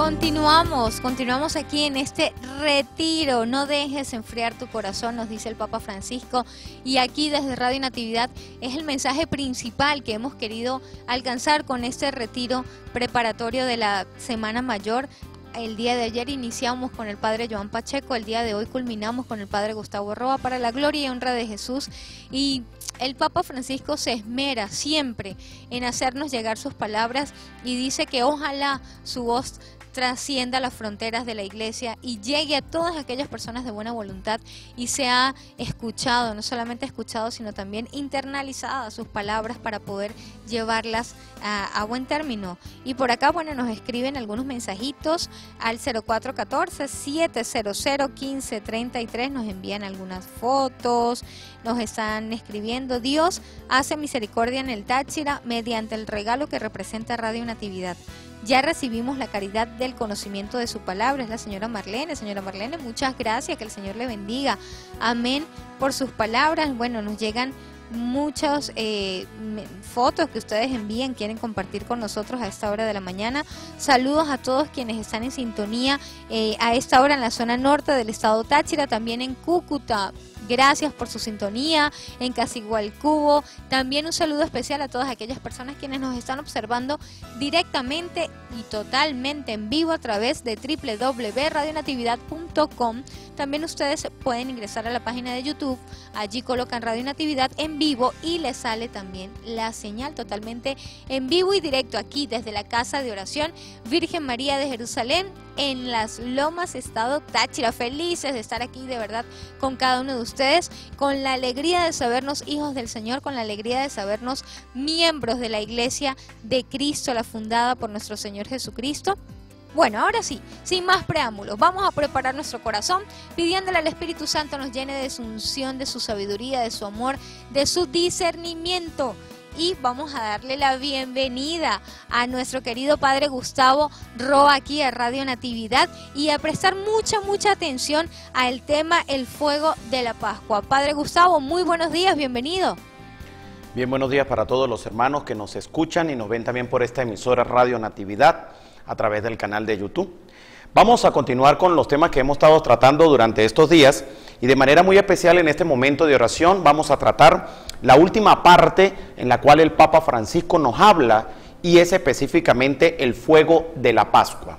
Continuamos, continuamos aquí en este retiro. No dejes enfriar tu corazón, nos dice el Papa Francisco. Y aquí desde Radio Natividad es el mensaje principal que hemos querido alcanzar con este retiro preparatorio de la Semana Mayor. El día de ayer iniciamos con el Padre Joan Pacheco, el día de hoy culminamos con el Padre Gustavo Roa para la gloria y honra de Jesús. Y el Papa Francisco se esmera siempre en hacernos llegar sus palabras y dice que ojalá su voz trascienda las fronteras de la iglesia y llegue a todas aquellas personas de buena voluntad y sea escuchado, no solamente escuchado, sino también internalizada sus palabras para poder llevarlas a, buen término. Y por acá, bueno, nos escriben algunos mensajitos al 0414-700-1533, nos envían algunas fotos, nos están escribiendo, Dios hace misericordia en el Táchira mediante el regalo que representa Radio Natividad. Ya recibimos la caridad del conocimiento de su palabra, es la señora Marlene. Señora Marlene, muchas gracias, que el Señor le bendiga. Amén por sus palabras. Bueno, nos llegan muchas eh, fotos que ustedes envían, quieren compartir con nosotros a esta hora de la mañana. Saludos a todos quienes están en sintonía eh, a esta hora en la zona norte del estado Táchira, también en Cúcuta, Gracias por su sintonía en Cubo. También un saludo especial a todas aquellas personas quienes nos están observando directamente y totalmente en vivo a través de www.radionatividad.com. También ustedes pueden ingresar a la página de YouTube, allí colocan Radio Natividad en vivo y les sale también la señal totalmente en vivo y directo aquí desde la Casa de Oración Virgen María de Jerusalén en las Lomas, Estado Táchira. Felices de estar aquí de verdad con cada uno de ustedes, con la alegría de sabernos hijos del Señor, con la alegría de sabernos miembros de la Iglesia de Cristo, la fundada por nuestro Señor Jesucristo. Bueno, ahora sí, sin más preámbulos, vamos a preparar nuestro corazón pidiéndole al Espíritu Santo nos llene de su unción, de su sabiduría, de su amor, de su discernimiento y vamos a darle la bienvenida a nuestro querido Padre Gustavo Roa aquí a Radio Natividad y a prestar mucha, mucha atención al tema El Fuego de la Pascua. Padre Gustavo, muy buenos días, bienvenido. Bien, buenos días para todos los hermanos que nos escuchan y nos ven también por esta emisora Radio Natividad a través del canal de YouTube. Vamos a continuar con los temas que hemos estado tratando durante estos días y de manera muy especial en este momento de oración vamos a tratar la última parte en la cual el Papa Francisco nos habla y es específicamente el fuego de la Pascua.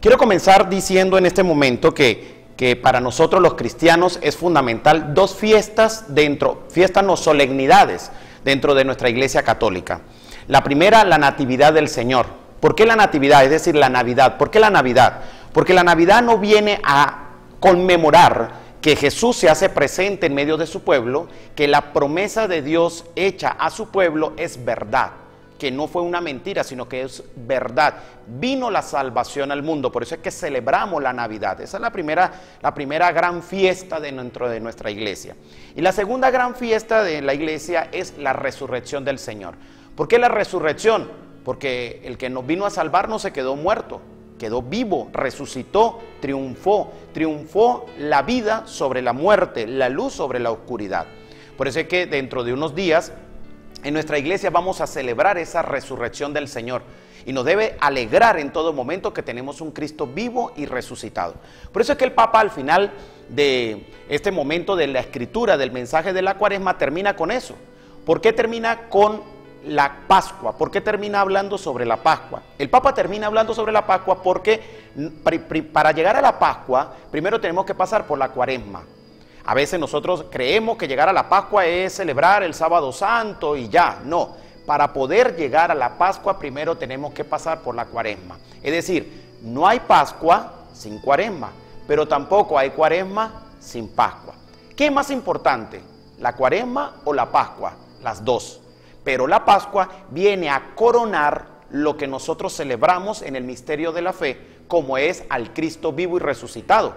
Quiero comenzar diciendo en este momento que, que para nosotros los cristianos es fundamental dos fiestas dentro, fiestas no solemnidades dentro de nuestra iglesia católica. La primera, la Natividad del Señor. ¿Por qué la Natividad? Es decir, la Navidad. ¿Por qué la Navidad? Porque la Navidad no viene a conmemorar que Jesús se hace presente en medio de su pueblo, que la promesa de Dios hecha a su pueblo es verdad, que no fue una mentira, sino que es verdad. Vino la salvación al mundo, por eso es que celebramos la Navidad. Esa es la primera, la primera gran fiesta dentro de nuestra iglesia. Y la segunda gran fiesta de la iglesia es la resurrección del Señor. ¿Por qué la resurrección? Porque el que nos vino a salvar no se quedó muerto, quedó vivo, resucitó, triunfó, triunfó la vida sobre la muerte, la luz sobre la oscuridad. Por eso es que dentro de unos días en nuestra iglesia vamos a celebrar esa resurrección del Señor y nos debe alegrar en todo momento que tenemos un Cristo vivo y resucitado. Por eso es que el Papa al final de este momento de la escritura del mensaje de la cuaresma termina con eso. ¿Por qué termina con la Pascua. ¿Por qué termina hablando sobre la Pascua? El Papa termina hablando sobre la Pascua porque para llegar a la Pascua primero tenemos que pasar por la cuaresma. A veces nosotros creemos que llegar a la Pascua es celebrar el sábado santo y ya. No, para poder llegar a la Pascua primero tenemos que pasar por la cuaresma. Es decir, no hay Pascua sin cuaresma, pero tampoco hay cuaresma sin Pascua. ¿Qué es más importante, la cuaresma o la Pascua? Las dos. Pero la Pascua viene a coronar lo que nosotros celebramos en el misterio de la fe, como es al Cristo vivo y resucitado,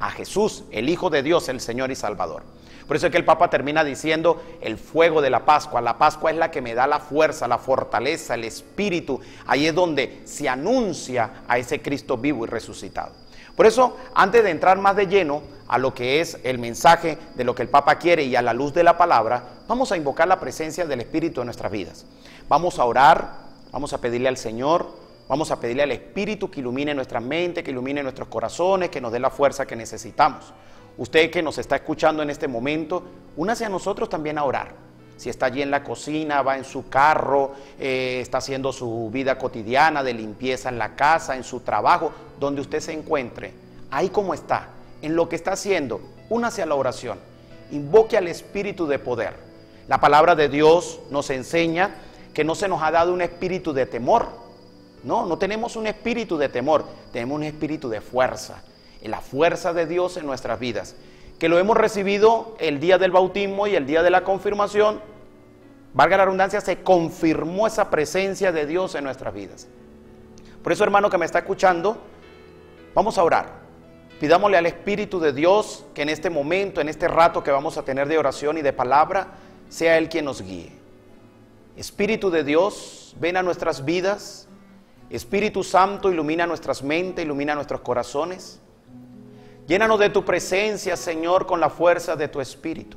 a Jesús, el Hijo de Dios, el Señor y Salvador. Por eso es que el Papa termina diciendo el fuego de la Pascua. La Pascua es la que me da la fuerza, la fortaleza, el espíritu. Ahí es donde se anuncia a ese Cristo vivo y resucitado. Por eso, antes de entrar más de lleno a lo que es el mensaje de lo que el Papa quiere y a la luz de la palabra, vamos a invocar la presencia del Espíritu en nuestras vidas. Vamos a orar, vamos a pedirle al Señor Vamos a pedirle al Espíritu que ilumine nuestra mente, que ilumine nuestros corazones, que nos dé la fuerza que necesitamos. Usted que nos está escuchando en este momento, únase a nosotros también a orar. Si está allí en la cocina, va en su carro, eh, está haciendo su vida cotidiana de limpieza en la casa, en su trabajo, donde usted se encuentre, ahí como está, en lo que está haciendo, únase a la oración. Invoque al Espíritu de poder. La palabra de Dios nos enseña que no se nos ha dado un espíritu de temor, no, no tenemos un espíritu de temor, tenemos un espíritu de fuerza, la fuerza de Dios en nuestras vidas, que lo hemos recibido el día del bautismo y el día de la confirmación. Valga la redundancia, se confirmó esa presencia de Dios en nuestras vidas. Por eso, hermano que me está escuchando, vamos a orar. Pidámosle al Espíritu de Dios que en este momento, en este rato que vamos a tener de oración y de palabra, sea Él quien nos guíe. Espíritu de Dios, ven a nuestras vidas Espíritu Santo, ilumina nuestras mentes, ilumina nuestros corazones. Llénanos de tu presencia, Señor, con la fuerza de tu Espíritu.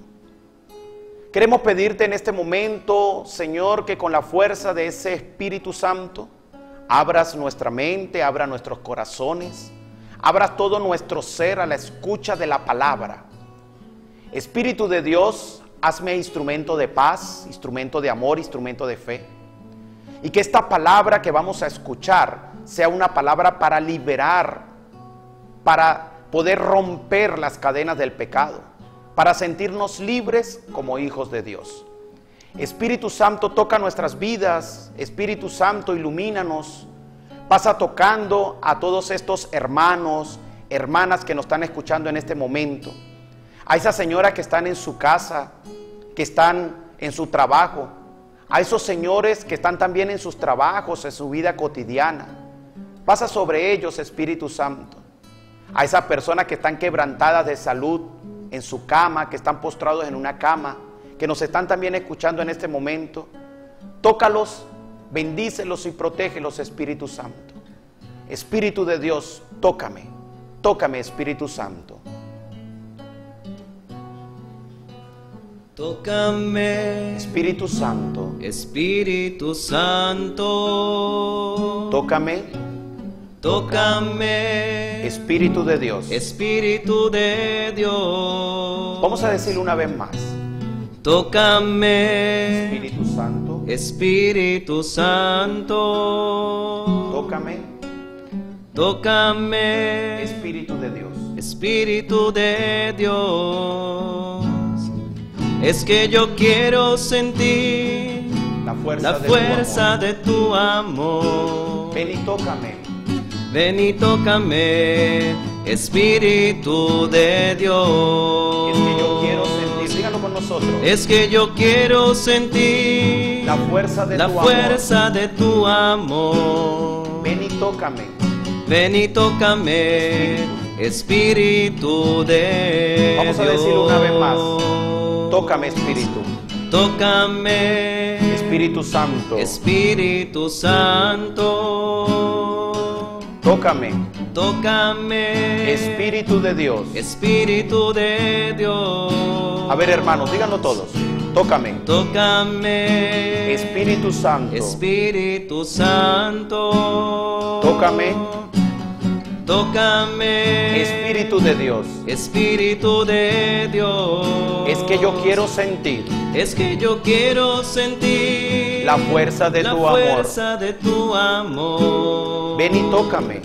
Queremos pedirte en este momento, Señor, que con la fuerza de ese Espíritu Santo abras nuestra mente, abra nuestros corazones, abras todo nuestro ser a la escucha de la palabra. Espíritu de Dios, hazme instrumento de paz, instrumento de amor, instrumento de fe. Y que esta palabra que vamos a escuchar sea una palabra para liberar, para poder romper las cadenas del pecado, para sentirnos libres como hijos de Dios. Espíritu Santo, toca nuestras vidas. Espíritu Santo, ilumínanos. Pasa tocando a todos estos hermanos, hermanas que nos están escuchando en este momento. A esa señora que están en su casa, que están en su trabajo, a esos señores que están también en sus trabajos, en su vida cotidiana. Pasa sobre ellos, Espíritu Santo. A esas personas que están quebrantadas de salud en su cama, que están postrados en una cama, que nos están también escuchando en este momento. Tócalos, bendícelos y protégelos, Espíritu Santo. Espíritu de Dios, tócame, tócame, Espíritu Santo. Tócame, Espíritu Santo. Espíritu Santo. Tócame, Tócame, Espíritu de Dios. Espíritu de Dios. Vamos a decirlo una vez más. Tócame, Espíritu Santo. Espíritu Santo. Tócame, Tócame, Espíritu de Dios. Espíritu de Dios. Es que yo quiero sentir La fuerza, la de, fuerza tu de tu amor. Ven y tócame. Ven y tócame, Espíritu de Dios. Es que yo quiero sentir, dígalo con nosotros. Es que yo quiero sentir La fuerza de la tu fuerza de tu amor. amor. Ven y tócame. Ven y tócame, Espíritu de Vamos a Dios. decirlo una vez más. Tócame, Espíritu. Tócame, Espíritu Santo. Espíritu Santo. Tócame. Tócame, Espíritu de Dios. Espíritu de Dios. A ver, hermanos, díganlo todos. Tócame. Tócame, Espíritu Santo. Espíritu Santo. Tócame. Tócame, Espíritu de Dios. Espíritu de Dios. Es que yo quiero sentir Es que yo quiero sentir la fuerza de la tu amor. fuerza de tu amor. Ven y tócame.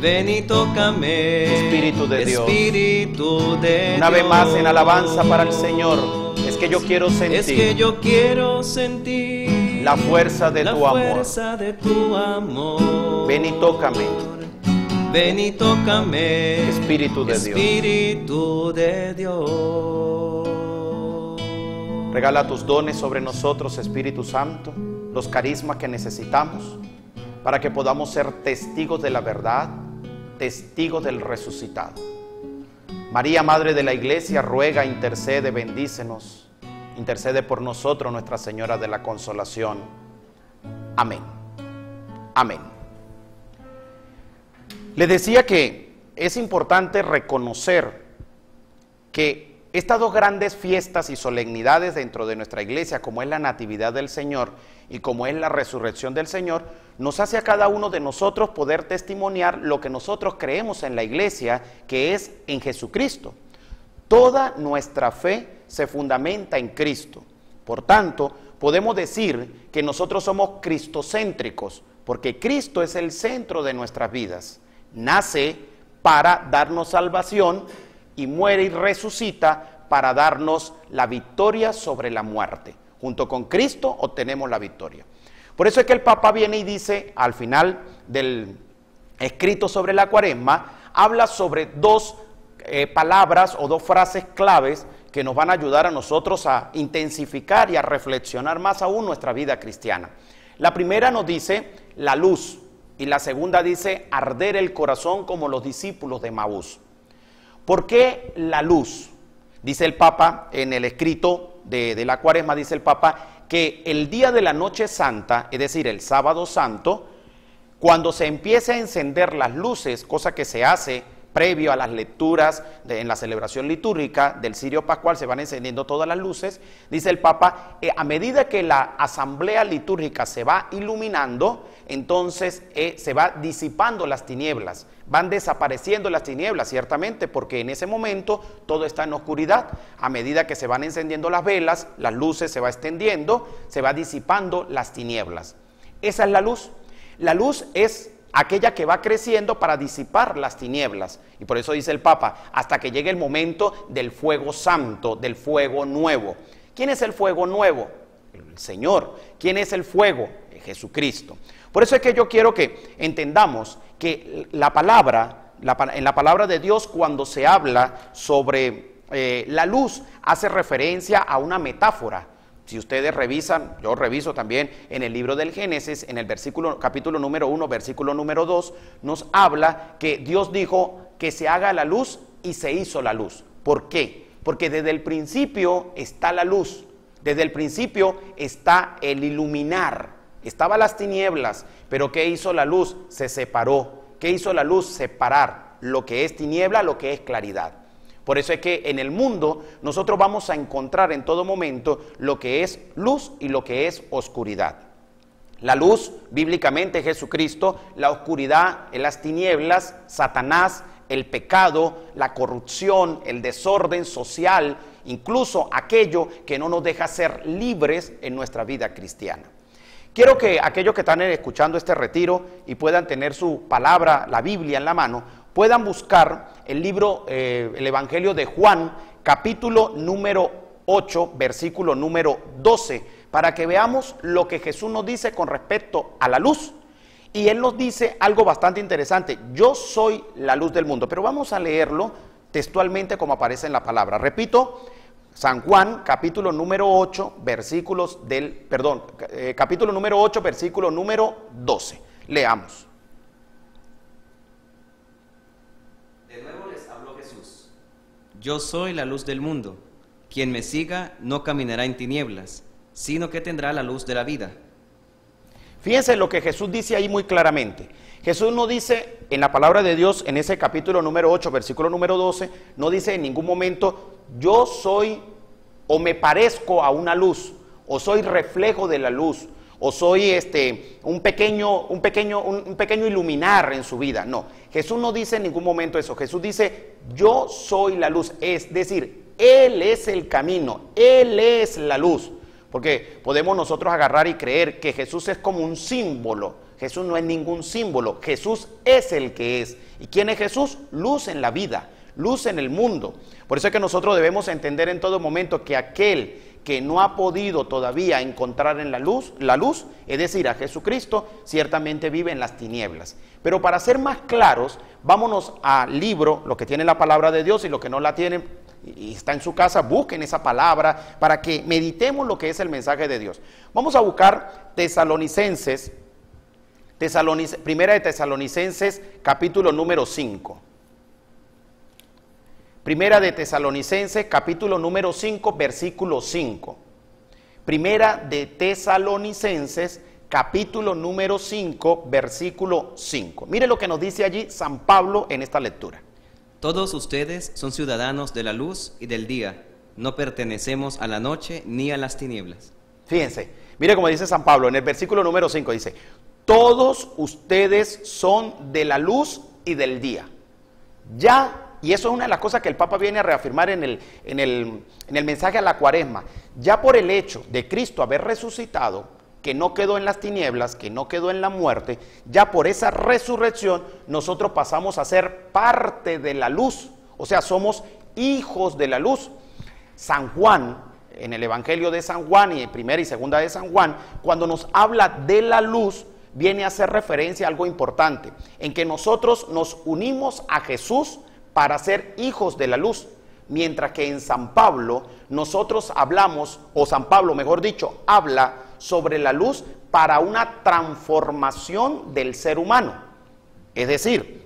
Ven y tócame, Espíritu de Dios. Espíritu de Una vez más en Dios. alabanza para el Señor. Es que yo quiero Es que sentir yo quiero sentir la fuerza de la tu amor. fuerza de tu amor. Ven y tócame. Ven y tócame, Espíritu de Dios. Espíritu de Dios. Regala tus dones sobre nosotros, Espíritu Santo, los carismas que necesitamos para que podamos ser testigos de la verdad, testigos del resucitado. María, Madre de la Iglesia, ruega, intercede, bendícenos, intercede por nosotros, Nuestra Señora de la Consolación. Amén. Amén. Le decía que es importante reconocer que estas dos grandes fiestas y solemnidades dentro de nuestra iglesia, como es la Natividad del Señor y como es la resurrección del Señor, nos hace a cada uno de nosotros poder testimoniar lo que nosotros creemos en la iglesia, que es en Jesucristo. Toda nuestra fe se fundamenta en Cristo. Por tanto, podemos decir que nosotros somos cristocéntricos, porque Cristo es el centro de nuestras vidas. Nace para darnos salvación y muere y resucita para darnos la victoria sobre la muerte. Junto con Cristo obtenemos la victoria. Por eso es que el Papa viene y dice al final del escrito sobre la cuaresma, habla sobre dos eh, palabras o dos frases claves que nos van a ayudar a nosotros a intensificar y a reflexionar más aún nuestra vida cristiana. La primera nos dice la luz y la segunda dice arder el corazón como los discípulos de Maús. ¿Por qué la luz? Dice el Papa en el escrito de, la cuaresma, dice el Papa, que el día de la noche santa, es decir, el sábado santo, cuando se empiece a encender las luces, cosa que se hace previo a las lecturas en la celebración litúrgica del Sirio Pascual, se van encendiendo todas las luces, dice el Papa, eh, a medida que la asamblea litúrgica se va iluminando, entonces eh, se va disipando las tinieblas, van desapareciendo las tinieblas, ciertamente, porque en ese momento todo está en oscuridad. A medida que se van encendiendo las velas, las luces se va extendiendo, se va disipando las tinieblas. Esa es la luz. La luz es aquella que va creciendo para disipar las tinieblas. Y por eso dice el Papa, hasta que llegue el momento del fuego santo, del fuego nuevo. ¿Quién es el fuego nuevo? El Señor. ¿Quién es el fuego? Jesucristo. Por eso es que yo quiero que entendamos que la palabra, en la palabra de Dios, cuando se habla sobre eh, la luz, hace referencia a una metáfora. Si ustedes revisan, yo reviso también en el libro del Génesis, en el versículo, capítulo número 1, versículo número 2, nos habla que Dios dijo que se haga la luz y se hizo la luz. ¿Por qué? Porque desde el principio está la luz, desde el principio está el iluminar, estaba las tinieblas, pero ¿qué hizo la luz? Se separó. ¿Qué hizo la luz? Separar lo que es tiniebla, lo que es claridad. Por eso es que en el mundo nosotros vamos a encontrar en todo momento lo que es luz y lo que es oscuridad. La luz, bíblicamente, es Jesucristo, la oscuridad, en las tinieblas, Satanás, el pecado, la corrupción, el desorden social, incluso aquello que no nos deja ser libres en nuestra vida cristiana. Quiero que aquellos que están escuchando este retiro y puedan tener su palabra, la Biblia en la mano, puedan buscar el libro, eh, el Evangelio de Juan, capítulo número 8, versículo número 12, para que veamos lo que Jesús nos dice con respecto a la luz. Y Él nos dice algo bastante interesante, yo soy la luz del mundo, pero vamos a leerlo textualmente como aparece en la palabra. Repito, San Juan, capítulo número 8, versículos del, perdón, eh, capítulo número 8, versículo número 12. Leamos. Yo soy la luz del mundo. Quien me siga no caminará en tinieblas, sino que tendrá la luz de la vida. Fíjense lo que Jesús dice ahí muy claramente. Jesús no dice en la palabra de Dios, en ese capítulo número 8, versículo número 12, no dice en ningún momento, yo soy o me parezco a una luz, o soy reflejo de la luz, o soy este, un, pequeño, un, pequeño, un, pequeño iluminar en su vida. No, Jesús no dice en ningún momento eso. Jesús dice, yo soy la luz. Es decir, Él es el camino, Él es la luz. Porque podemos nosotros agarrar y creer que Jesús es como un símbolo. Jesús no es ningún símbolo, Jesús es el que es. ¿Y quién es Jesús? Luz en la vida, luz en el mundo. Por eso es que nosotros debemos entender en todo momento que aquel que no ha podido todavía encontrar en la luz, la luz, es decir, a Jesucristo, ciertamente vive en las tinieblas. Pero para ser más claros, vámonos al libro, lo que tiene la palabra de Dios y lo que no la tiene y está en su casa, busquen esa palabra para que meditemos lo que es el mensaje de Dios. Vamos a buscar Tesalonicenses, primera de Tesalonicenses, capítulo número 5. Primera de Tesalonicenses, capítulo número 5, versículo 5. Primera de Tesalonicenses, capítulo número 5, versículo 5. Mire lo que nos dice allí San Pablo en esta lectura. Todos ustedes son ciudadanos de la luz y del día. No pertenecemos a la noche ni a las tinieblas. Fíjense, mire como dice San Pablo en el versículo número 5, dice, todos ustedes son de la luz y del día. Ya y eso es una de las cosas que el Papa viene a reafirmar en el, en el, en el mensaje a la cuaresma. Ya por el hecho de Cristo haber resucitado, que no quedó en las tinieblas, que no quedó en la muerte, ya por esa resurrección nosotros pasamos a ser parte de la luz. O sea, somos hijos de la luz. San Juan, en el Evangelio de San Juan y en primera y segunda de San Juan, cuando nos habla de la luz, viene a hacer referencia a algo importante, en que nosotros nos unimos a Jesús para ser hijos de la luz. Mientras que en San Pablo nosotros hablamos, o San Pablo mejor dicho, habla sobre la luz para una transformación del ser humano. Es decir,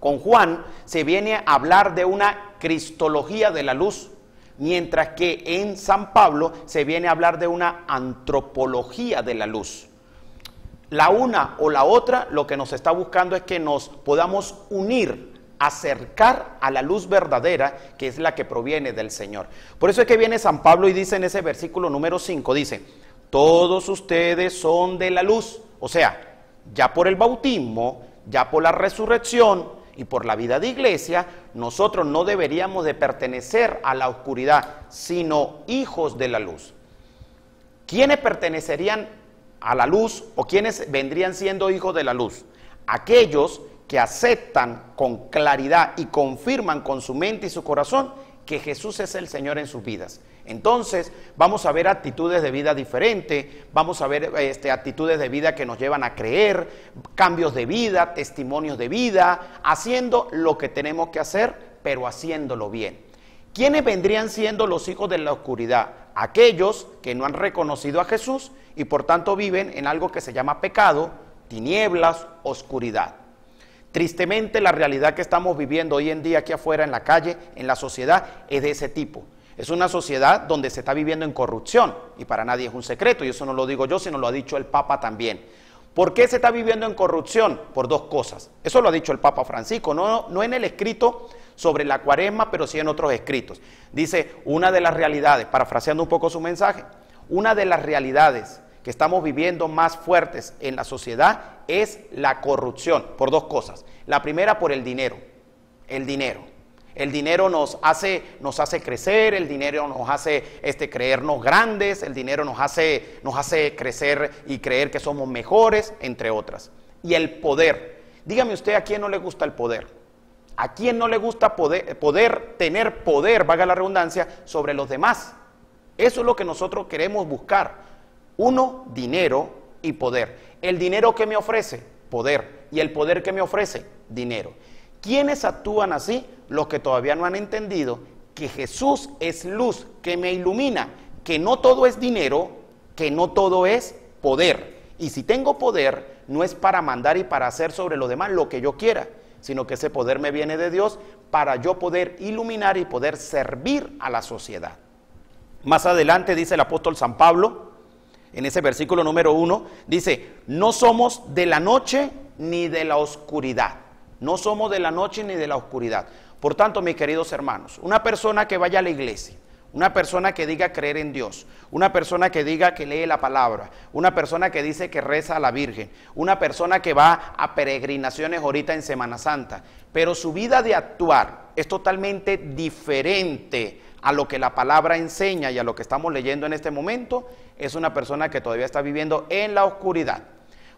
con Juan se viene a hablar de una cristología de la luz, mientras que en San Pablo se viene a hablar de una antropología de la luz. La una o la otra lo que nos está buscando es que nos podamos unir acercar a la luz verdadera que es la que proviene del Señor. Por eso es que viene San Pablo y dice en ese versículo número 5, dice, todos ustedes son de la luz. O sea, ya por el bautismo, ya por la resurrección y por la vida de iglesia, nosotros no deberíamos de pertenecer a la oscuridad, sino hijos de la luz. ¿Quiénes pertenecerían a la luz o quiénes vendrían siendo hijos de la luz? Aquellos que aceptan con claridad y confirman con su mente y su corazón que Jesús es el Señor en sus vidas. Entonces vamos a ver actitudes de vida diferentes, vamos a ver este, actitudes de vida que nos llevan a creer, cambios de vida, testimonios de vida, haciendo lo que tenemos que hacer, pero haciéndolo bien. ¿Quiénes vendrían siendo los hijos de la oscuridad? Aquellos que no han reconocido a Jesús y por tanto viven en algo que se llama pecado, tinieblas, oscuridad. Tristemente la realidad que estamos viviendo hoy en día aquí afuera en la calle, en la sociedad, es de ese tipo. Es una sociedad donde se está viviendo en corrupción y para nadie es un secreto y eso no lo digo yo, sino lo ha dicho el Papa también. ¿Por qué se está viviendo en corrupción? Por dos cosas. Eso lo ha dicho el Papa Francisco, no, no en el escrito sobre la cuaresma, pero sí en otros escritos. Dice, una de las realidades, parafraseando un poco su mensaje, una de las realidades que estamos viviendo más fuertes en la sociedad es la corrupción, por dos cosas. La primera por el dinero, el dinero. El dinero nos hace, nos hace crecer, el dinero nos hace este, creernos grandes, el dinero nos hace, nos hace crecer y creer que somos mejores, entre otras. Y el poder. Dígame usted a quién no le gusta el poder. ¿A quién no le gusta poder, tener poder, valga la redundancia, sobre los demás? Eso es lo que nosotros queremos buscar. Uno, dinero y poder. El dinero que me ofrece, poder. Y el poder que me ofrece, dinero. ¿Quiénes actúan así? Los que todavía no han entendido que Jesús es luz, que me ilumina, que no todo es dinero, que no todo es poder. Y si tengo poder, no es para mandar y para hacer sobre los demás lo que yo quiera, sino que ese poder me viene de Dios para yo poder iluminar y poder servir a la sociedad. Más adelante dice el apóstol San Pablo, en ese versículo número uno, dice, no somos de la noche ni de la oscuridad. No somos de la noche ni de la oscuridad. Por tanto, mis queridos hermanos, una persona que vaya a la iglesia, una persona que diga creer en Dios, una persona que diga que lee la palabra, una persona que dice que reza a la Virgen, una persona que va a peregrinaciones ahorita en Semana Santa, pero su vida de actuar es totalmente diferente a lo que la palabra enseña y a lo que estamos leyendo en este momento, es una persona que todavía está viviendo en la oscuridad.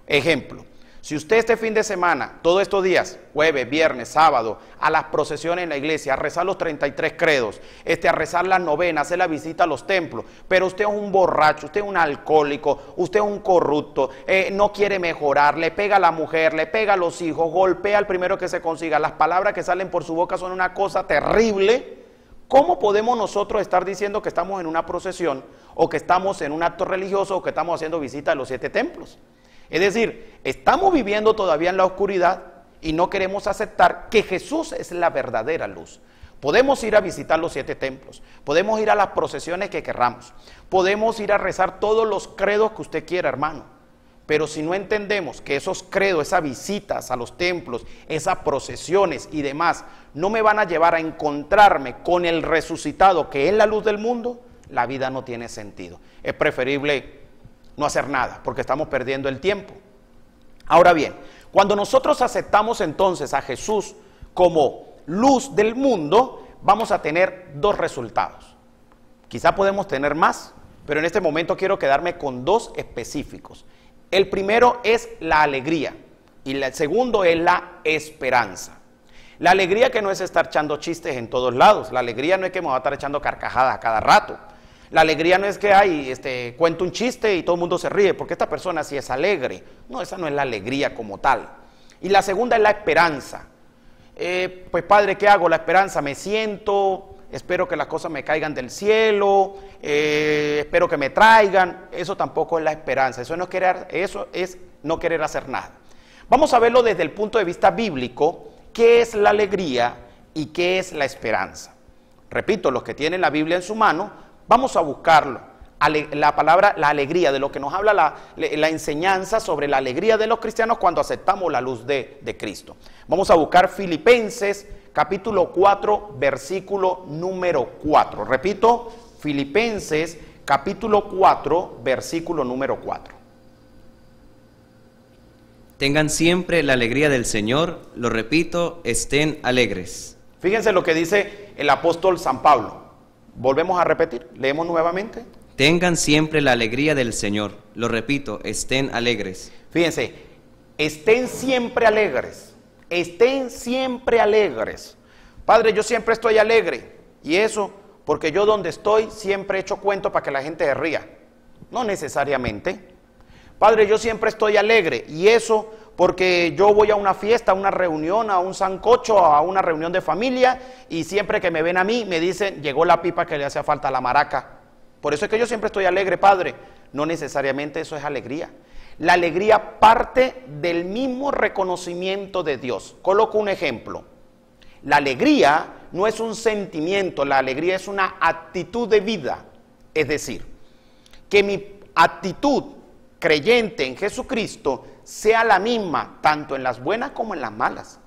Ejemplo, si usted este fin de semana, todos estos días, jueves, viernes, sábado, a las procesiones en la iglesia, a rezar los 33 credos, este, a rezar las novenas, hacer la visita a los templos, pero usted es un borracho, usted es un alcohólico, usted es un corrupto, eh, no quiere mejorar, le pega a la mujer, le pega a los hijos, golpea al primero que se consiga, las palabras que salen por su boca son una cosa terrible, ¿cómo podemos nosotros estar diciendo que estamos en una procesión o que estamos en un acto religioso o que estamos haciendo visita a los siete templos? Es decir, estamos viviendo todavía en la oscuridad y no queremos aceptar que Jesús es la verdadera luz. Podemos ir a visitar los siete templos, podemos ir a las procesiones que querramos, podemos ir a rezar todos los credos que usted quiera, hermano. Pero si no entendemos que esos credos, esas visitas a los templos, esas procesiones y demás, no me van a llevar a encontrarme con el resucitado que es la luz del mundo, la vida no tiene sentido. Es preferible no hacer nada porque estamos perdiendo el tiempo. Ahora bien, cuando nosotros aceptamos entonces a Jesús como luz del mundo, vamos a tener dos resultados. Quizá podemos tener más, pero en este momento quiero quedarme con dos específicos. El primero es la alegría y el segundo es la esperanza. La alegría que no es estar echando chistes en todos lados, la alegría no es que me va a estar echando carcajadas a cada rato. La alegría no es que hay, este, cuento un chiste y todo el mundo se ríe, porque esta persona sí es alegre. No, esa no es la alegría como tal. Y la segunda es la esperanza. Eh, pues padre, ¿qué hago? La esperanza, me siento, espero que las cosas me caigan del cielo, eh, espero que me traigan. Eso tampoco es la esperanza. Eso, no querer, eso es no querer hacer nada. Vamos a verlo desde el punto de vista bíblico, qué es la alegría y qué es la esperanza. Repito, los que tienen la Biblia en su mano, Vamos a buscarlo. La palabra, la alegría, de lo que nos habla la, enseñanza sobre la alegría de los cristianos cuando aceptamos la luz de Cristo. Vamos a buscar Filipenses capítulo 4, versículo número 4. Repito, Filipenses capítulo 4, versículo número 4. Tengan siempre la alegría del Señor, lo repito, estén alegres. Fíjense lo que dice el apóstol San Pablo. Volvemos a repetir, leemos nuevamente. Tengan siempre la alegría del Señor. Lo repito, estén alegres. Fíjense, estén siempre alegres. Estén siempre alegres. Padre, yo siempre estoy alegre. Y eso porque yo donde estoy siempre he hecho cuento para que la gente ría. No necesariamente. Padre, yo siempre estoy alegre. Y eso porque yo voy a una fiesta, a una reunión, a un sancocho, a una reunión de familia y siempre que me ven a mí me dicen, llegó la pipa que le hacía falta la maraca. Por eso es que yo siempre estoy alegre, Padre. No necesariamente eso es alegría. La alegría parte del mismo reconocimiento de Dios. Coloco un ejemplo. La alegría no es un sentimiento, la alegría es una actitud de vida. Es decir, que mi actitud creyente en Jesucristo sea la misma, tanto en las buenas como en las malas.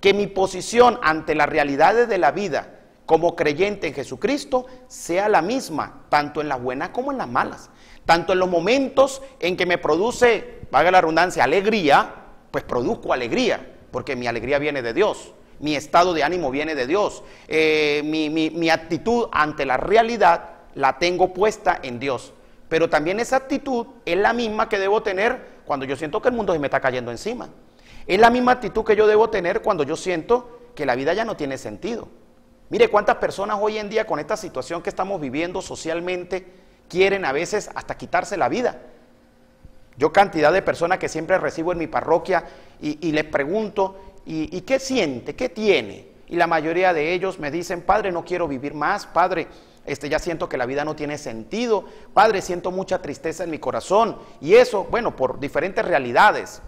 Que mi posición ante las realidades de la vida como creyente en Jesucristo sea la misma, tanto en las buenas como en las malas. Tanto en los momentos en que me produce, valga la redundancia, alegría, pues produzco alegría, porque mi alegría viene de Dios, mi estado de ánimo viene de Dios, eh, mi, mi actitud ante la realidad la tengo puesta en Dios. Pero también esa actitud es la misma que debo tener cuando yo siento que el mundo se me está cayendo encima. Es la misma actitud que yo debo tener cuando yo siento que la vida ya no tiene sentido. Mire cuántas personas hoy en día con esta situación que estamos viviendo socialmente quieren a veces hasta quitarse la vida. Yo cantidad de personas que siempre recibo en mi parroquia y, les pregunto, ¿y, ¿y qué siente? ¿Qué tiene? Y la mayoría de ellos me dicen, Padre, no quiero vivir más, Padre, este, ya siento que la vida no tiene sentido. Padre, siento mucha tristeza en mi corazón. Y eso, bueno, por diferentes realidades.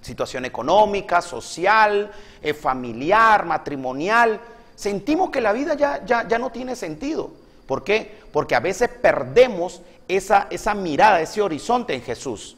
Situación económica, social, eh, familiar, matrimonial. Sentimos que la vida ya, ya, ya no tiene sentido. ¿Por qué? Porque a veces perdemos esa, esa mirada, ese horizonte en Jesús.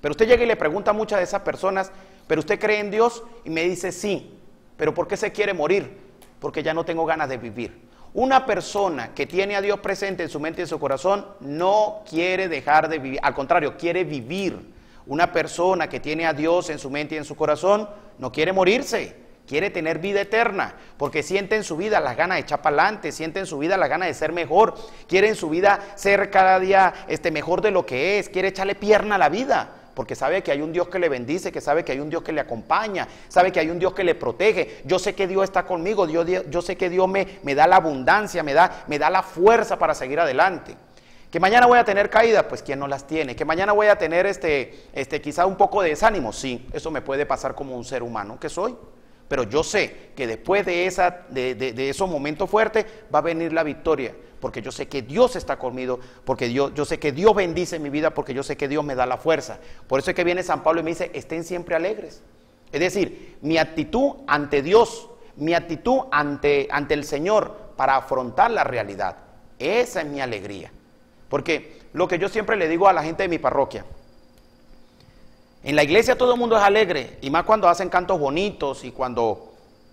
Pero usted llega y le pregunta a muchas de esas personas, ¿pero usted cree en Dios? Y me dice, sí. ¿Pero por qué se quiere morir? Porque ya no tengo ganas de vivir. Una persona que tiene a Dios presente en su mente y en su corazón no quiere dejar de vivir, al contrario, quiere vivir. Una persona que tiene a Dios en su mente y en su corazón no quiere morirse, quiere tener vida eterna, porque siente en su vida las ganas de echar para adelante, siente en su vida las ganas de ser mejor, quiere en su vida ser cada día este, mejor de lo que es, quiere echarle pierna a la vida porque sabe que hay un Dios que le bendice, que sabe que hay un Dios que le acompaña, sabe que hay un Dios que le protege. Yo sé que Dios está conmigo, Dios, yo sé que Dios me, me da la abundancia, me da, me da la fuerza para seguir adelante. Que mañana voy a tener caídas, pues quién no las tiene. Que mañana voy a tener este, este, quizá un poco de desánimo, sí, eso me puede pasar como un ser humano que soy. Pero yo sé que después de, esa, de, de, de esos momentos fuertes va a venir la victoria porque yo sé que Dios está conmigo, porque Dios, yo sé que Dios bendice mi vida, porque yo sé que Dios me da la fuerza. Por eso es que viene San Pablo y me dice, estén siempre alegres. Es decir, mi actitud ante Dios, mi actitud ante, ante el Señor para afrontar la realidad, esa es mi alegría. Porque lo que yo siempre le digo a la gente de mi parroquia, En la iglesia todo el mundo es alegre, y más cuando hacen cantos bonitos y cuando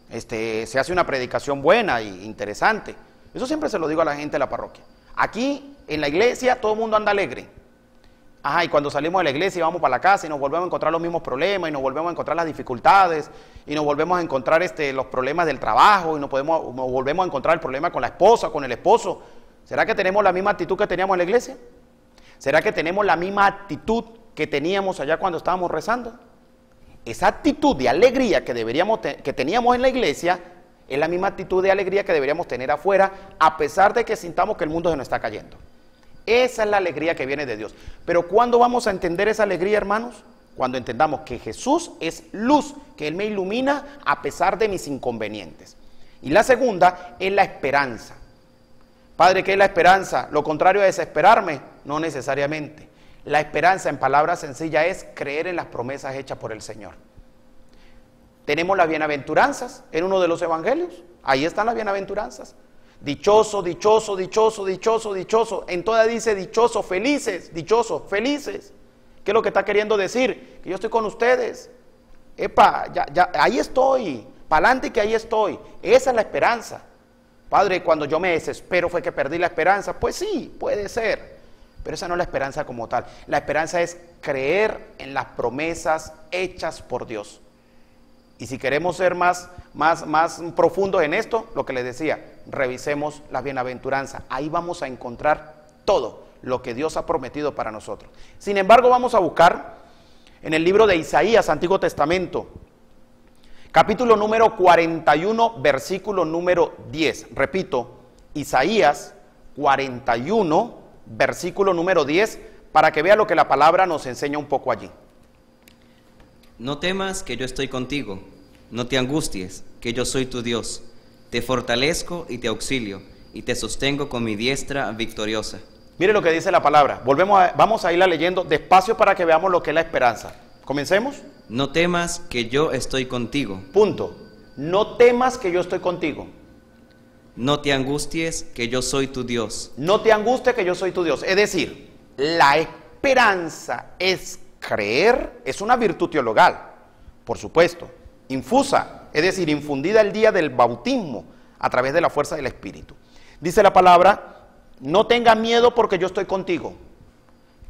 este, se hace una predicación buena e interesante. Eso siempre se lo digo a la gente de la parroquia. Aquí en la iglesia todo el mundo anda alegre. Ajá, y cuando salimos de la iglesia y vamos para la casa y nos volvemos a encontrar los mismos problemas y nos volvemos a encontrar las dificultades y nos volvemos a encontrar este, los problemas del trabajo y nos, podemos, nos volvemos a encontrar el problema con la esposa, con el esposo. ¿Será que tenemos la misma actitud que teníamos en la iglesia? ¿Será que tenemos la misma actitud que teníamos allá cuando estábamos rezando? Esa actitud de alegría que, deberíamos que teníamos en la iglesia es la misma actitud de alegría que deberíamos tener afuera, a pesar de que sintamos que el mundo se nos está cayendo. Esa es la alegría que viene de Dios. Pero ¿cuándo vamos a entender esa alegría, hermanos? Cuando entendamos que Jesús es luz, que Él me ilumina a pesar de mis inconvenientes. Y la segunda es la esperanza. Padre, ¿qué es la esperanza? Lo contrario a desesperarme, no necesariamente. La esperanza, en palabras sencillas, es creer en las promesas hechas por el Señor. Tenemos las bienaventuranzas en uno de los evangelios. Ahí están las bienaventuranzas. Dichoso, dichoso, dichoso, dichoso, dichoso. En toda dice dichoso, felices, dichoso, felices. ¿Qué es lo que está queriendo decir? Que yo estoy con ustedes. Epa, ya, ya, ahí estoy. Para adelante que ahí estoy. Esa es la esperanza. Padre, cuando yo me desespero fue que perdí la esperanza. Pues sí, puede ser. Pero esa no es la esperanza como tal. La esperanza es creer en las promesas hechas por Dios. Y si queremos ser más, más, más profundos en esto, lo que les decía, revisemos las bienaventuranzas. Ahí vamos a encontrar todo lo que Dios ha prometido para nosotros. Sin embargo, vamos a buscar en el libro de Isaías, Antiguo Testamento, capítulo número 41, versículo número 10. Repito, Isaías 41, versículo número 10, para que vea lo que la palabra nos enseña un poco allí. No temas que yo estoy contigo, no te angusties, que yo soy tu Dios. Te fortalezco y te auxilio, y te sostengo con mi diestra victoriosa. Mire lo que dice la palabra. Volvemos a, vamos a irla leyendo despacio para que veamos lo que es la esperanza. ¿Comencemos? No temas que yo estoy contigo. Punto. No temas que yo estoy contigo. No te angusties que yo soy tu Dios. No te angusties que yo soy tu Dios. Es decir, la esperanza es creer es una virtud teologal, por supuesto, infusa, es decir, infundida el día del bautismo a través de la fuerza del Espíritu. Dice la palabra, no tenga miedo porque yo estoy contigo.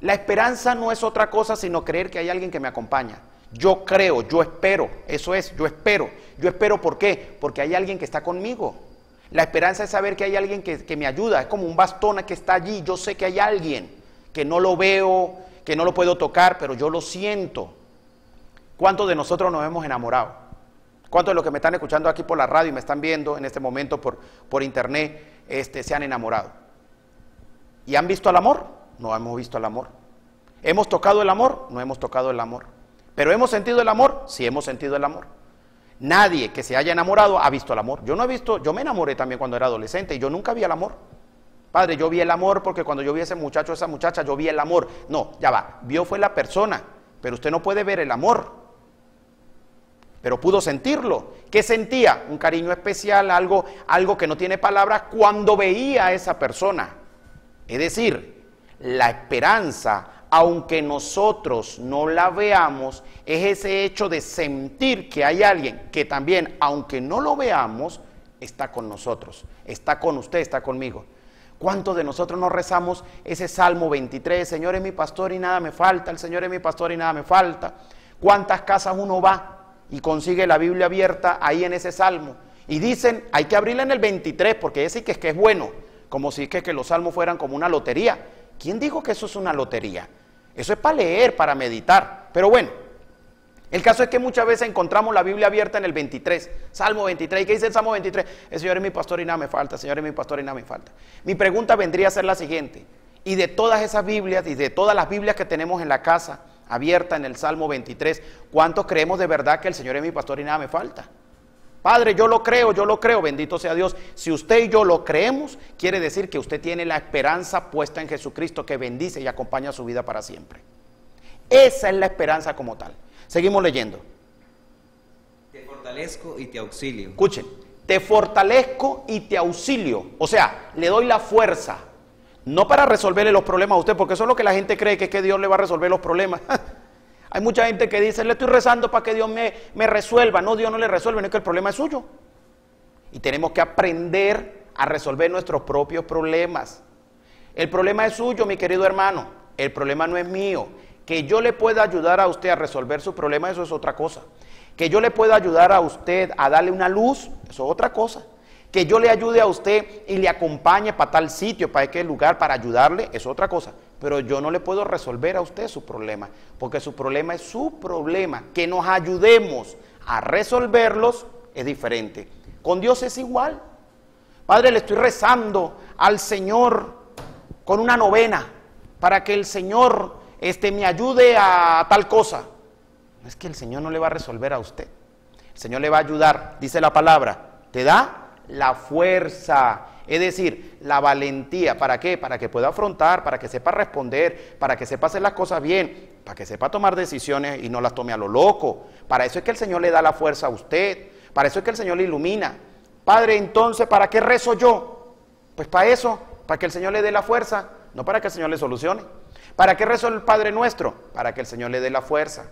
La esperanza no es otra cosa sino creer que hay alguien que me acompaña. Yo creo, yo espero, eso es, yo espero. Yo espero ¿por qué? Porque hay alguien que está conmigo. La esperanza es saber que hay alguien que, que me ayuda, es como un bastón que está allí, yo sé que hay alguien que no lo veo, que no lo puedo tocar, pero yo lo siento. ¿Cuántos de nosotros nos hemos enamorado? ¿Cuántos de los que me están escuchando aquí por la radio y me están viendo en este momento por, por internet este, se han enamorado? ¿Y han visto el amor? No hemos visto el amor. ¿Hemos tocado el amor? No hemos tocado el amor. ¿Pero hemos sentido el amor? Sí hemos sentido el amor. Nadie que se haya enamorado ha visto el amor. Yo no he visto, yo me enamoré también cuando era adolescente y yo nunca vi el amor. Padre, yo vi el amor porque cuando yo vi a ese muchacho, esa muchacha, yo vi el amor. No, ya va, vio fue la persona, pero usted no puede ver el amor. Pero pudo sentirlo. ¿Qué sentía? Un cariño especial, algo, algo que no tiene palabras cuando veía a esa persona. Es decir, la esperanza, aunque nosotros no la veamos, es ese hecho de sentir que hay alguien que también, aunque no lo veamos, está con nosotros, está con usted, está conmigo. ¿Cuántos de nosotros no rezamos ese Salmo 23? Señor es mi pastor y nada me falta, el Señor es mi pastor y nada me falta. ¿Cuántas casas uno va y consigue la Biblia abierta ahí en ese Salmo? Y dicen, hay que abrirla en el 23 porque ese que es que es bueno, como si que, que los salmos fueran como una lotería. ¿Quién dijo que eso es una lotería? Eso es para leer, para meditar. Pero bueno, el caso es que muchas veces encontramos la Biblia abierta en el 23, Salmo 23. ¿Y qué dice el Salmo 23? El Señor es mi pastor y nada me falta, el Señor es mi pastor y nada me falta. Mi pregunta vendría a ser la siguiente. Y de todas esas Biblias y de todas las Biblias que tenemos en la casa abierta en el Salmo 23, ¿cuántos creemos de verdad que el Señor es mi pastor y nada me falta? Padre, yo lo creo, yo lo creo, bendito sea Dios. Si usted y yo lo creemos, quiere decir que usted tiene la esperanza puesta en Jesucristo que bendice y acompaña su vida para siempre. Esa es la esperanza como tal. Seguimos leyendo. Te fortalezco y te auxilio. Escuchen, te fortalezco y te auxilio. O sea, le doy la fuerza. No para resolverle los problemas a usted, porque eso es lo que la gente cree que es que Dios le va a resolver los problemas. Hay mucha gente que dice, le estoy rezando para que Dios me, me resuelva. No, Dios no le resuelve, no es que el problema es suyo. Y tenemos que aprender a resolver nuestros propios problemas. El problema es suyo, mi querido hermano. El problema no es mío. Que yo le pueda ayudar a usted a resolver su problema, eso es otra cosa. Que yo le pueda ayudar a usted a darle una luz, eso es otra cosa. Que yo le ayude a usted y le acompañe para tal sitio, para aquel lugar, para ayudarle, es otra cosa. Pero yo no le puedo resolver a usted su problema, porque su problema es su problema. Que nos ayudemos a resolverlos es diferente. Con Dios es igual. Padre, le estoy rezando al Señor con una novena para que el Señor este, me ayude a tal cosa. Es que el Señor no le va a resolver a usted. El Señor le va a ayudar, dice la palabra, te da la fuerza, es decir, la valentía. ¿Para qué? Para que pueda afrontar, para que sepa responder, para que sepa hacer las cosas bien, para que sepa tomar decisiones y no las tome a lo loco. Para eso es que el Señor le da la fuerza a usted, para eso es que el Señor le ilumina. Padre, entonces, ¿para qué rezo yo? Pues para eso, para que el Señor le dé la fuerza, no para que el Señor le solucione. ¿Para qué rezo el Padre nuestro? Para que el Señor le dé la fuerza.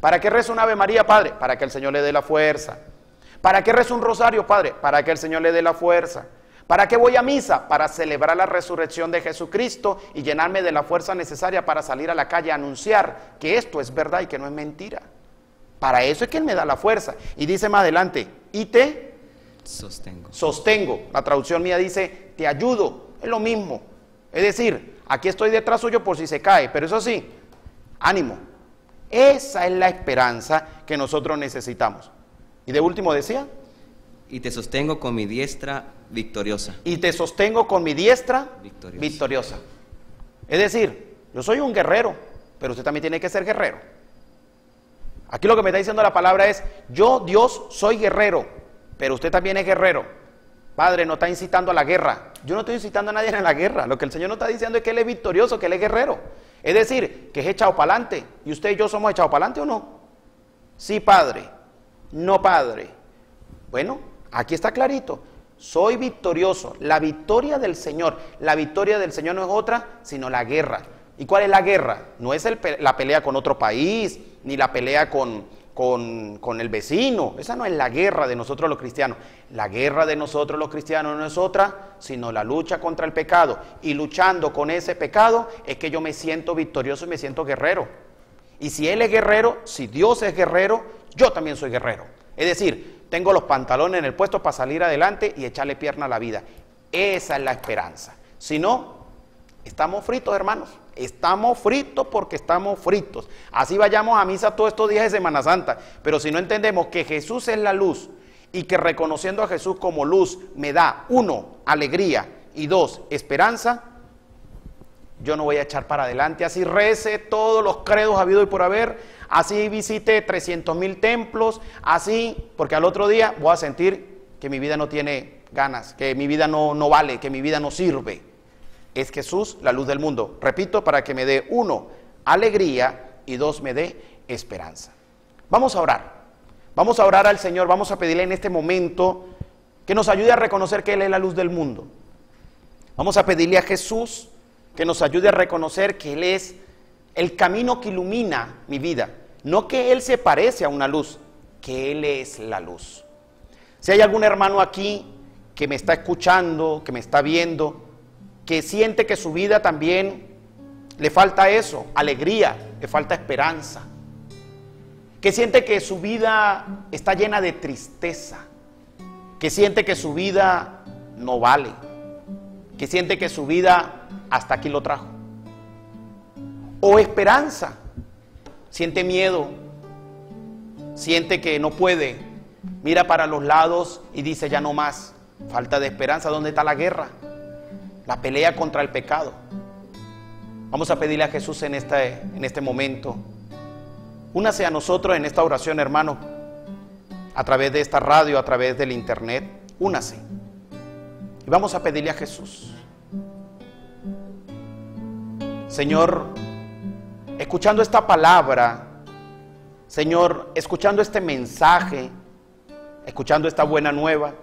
¿Para qué rezo un Ave María, Padre? Para que el Señor le dé la fuerza. ¿Para qué rezo un rosario, Padre? Para que el Señor le dé la fuerza. ¿Para qué voy a misa? Para celebrar la resurrección de Jesucristo y llenarme de la fuerza necesaria para salir a la calle a anunciar que esto es verdad y que no es mentira. Para eso es que Él me da la fuerza. Y dice más adelante, y te sostengo. Sostengo. La traducción mía dice, te ayudo. Es lo mismo. Es decir, aquí estoy detrás suyo por si se cae, pero eso sí, ánimo. Esa es la esperanza que nosotros necesitamos. Y de último decía, y te sostengo con mi diestra victoriosa. Y te sostengo con mi diestra victoriosa. victoriosa. Es decir, yo soy un guerrero, pero usted también tiene que ser guerrero. Aquí lo que me está diciendo la palabra es, yo Dios soy guerrero, pero usted también es guerrero. Padre, no está incitando a la guerra. Yo no estoy incitando a nadie en la guerra. Lo que el Señor no está diciendo es que Él es victorioso, que Él es guerrero. Es decir, que es echado para adelante. ¿Y usted y yo somos echados para adelante o no? Sí, Padre. No, Padre. Bueno, Aquí está clarito. Soy victorioso. La victoria del Señor. La victoria del Señor no es otra, sino la guerra. ¿Y cuál es la guerra? No es la pelea con otro país, ni la pelea con, con, el vecino. Esa no es la guerra de nosotros los cristianos. La guerra de nosotros los cristianos no es otra, sino la lucha contra el pecado. Y luchando con ese pecado es que yo me siento victorioso y me siento guerrero. Y si Él es guerrero, si Dios es guerrero, yo también soy guerrero. Es decir, tengo los pantalones en el puesto para salir adelante y echarle pierna a la vida. Esa es la esperanza. Si no, estamos fritos, hermanos. Estamos fritos porque estamos fritos. Así vayamos a misa todos estos días de Semana Santa. Pero si no entendemos que Jesús es la luz y que reconociendo a Jesús como luz me da, uno, alegría y dos, esperanza, yo no voy a echar para adelante. Así rece todos los credos habido y por haber así visite 300 mil templos, así, porque al otro día voy a sentir que mi vida no tiene ganas, que mi vida no, no vale, que mi vida no sirve. Es Jesús la luz del mundo. Repito, para que me dé uno, alegría y dos, me dé esperanza. Vamos a orar. Vamos a orar al Señor, vamos a pedirle en este momento que nos ayude a reconocer que Él es la luz del mundo. Vamos a pedirle a Jesús que nos ayude a reconocer que Él es el camino que ilumina mi vida. No que Él se parece a una luz, que Él es la luz. Si hay algún hermano aquí que me está escuchando, que me está viendo, que siente que su vida también le falta eso, alegría, le falta esperanza, que siente que su vida está llena de tristeza, que siente que su vida no vale, que siente que su vida hasta aquí lo trajo o esperanza. Siente miedo, siente que no puede, mira para los lados y dice ya no más. Falta de esperanza, ¿dónde está la guerra? La pelea contra el pecado. Vamos a pedirle a Jesús en este, en este momento. Únase a nosotros en esta oración, hermano, a través de esta radio, a través del internet. Únase. Y vamos a pedirle a Jesús. Señor, escuchando esta palabra, Señor, escuchando este mensaje, escuchando esta buena nueva,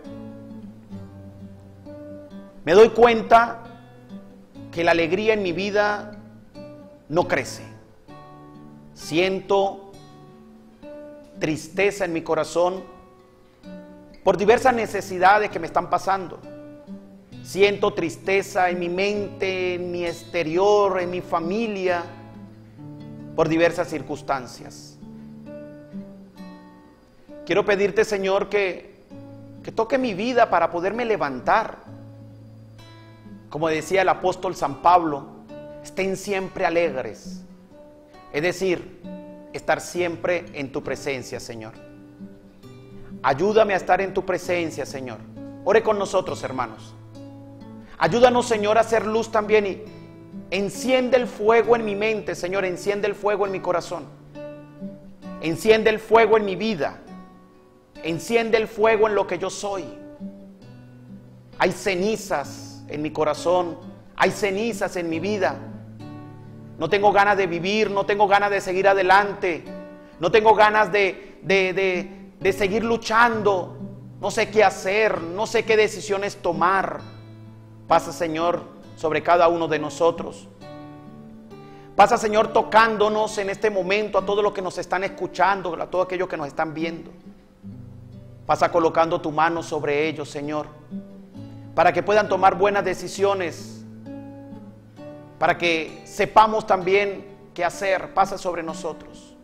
me doy cuenta que la alegría en mi vida no crece. Siento tristeza en mi corazón por diversas necesidades que me están pasando. Siento tristeza en mi mente, en mi exterior, en mi familia, por diversas circunstancias. Quiero pedirte, Señor, que, que toque mi vida para poderme levantar. Como decía el apóstol San Pablo, estén siempre alegres. Es decir, estar siempre en tu presencia, Señor. Ayúdame a estar en tu presencia, Señor. Ore con nosotros, hermanos. Ayúdanos, Señor, a hacer luz también y enciende el fuego en mi mente, Señor. Enciende el fuego en mi corazón. Enciende el fuego en mi vida. Enciende el fuego en lo que yo soy. Hay cenizas en mi corazón. Hay cenizas en mi vida. No tengo ganas de vivir, no tengo ganas de seguir adelante. No tengo ganas de, de, de de seguir luchando. No sé qué hacer, no sé qué decisiones tomar. Pasa, Señor, sobre cada uno de nosotros. Pasa, Señor, tocándonos en este momento a todos los que nos están escuchando, a todos aquellos que nos están viendo. Pasa colocando tu mano sobre ellos, Señor, para que puedan tomar buenas decisiones, para que sepamos también qué hacer. Pasa sobre nosotros.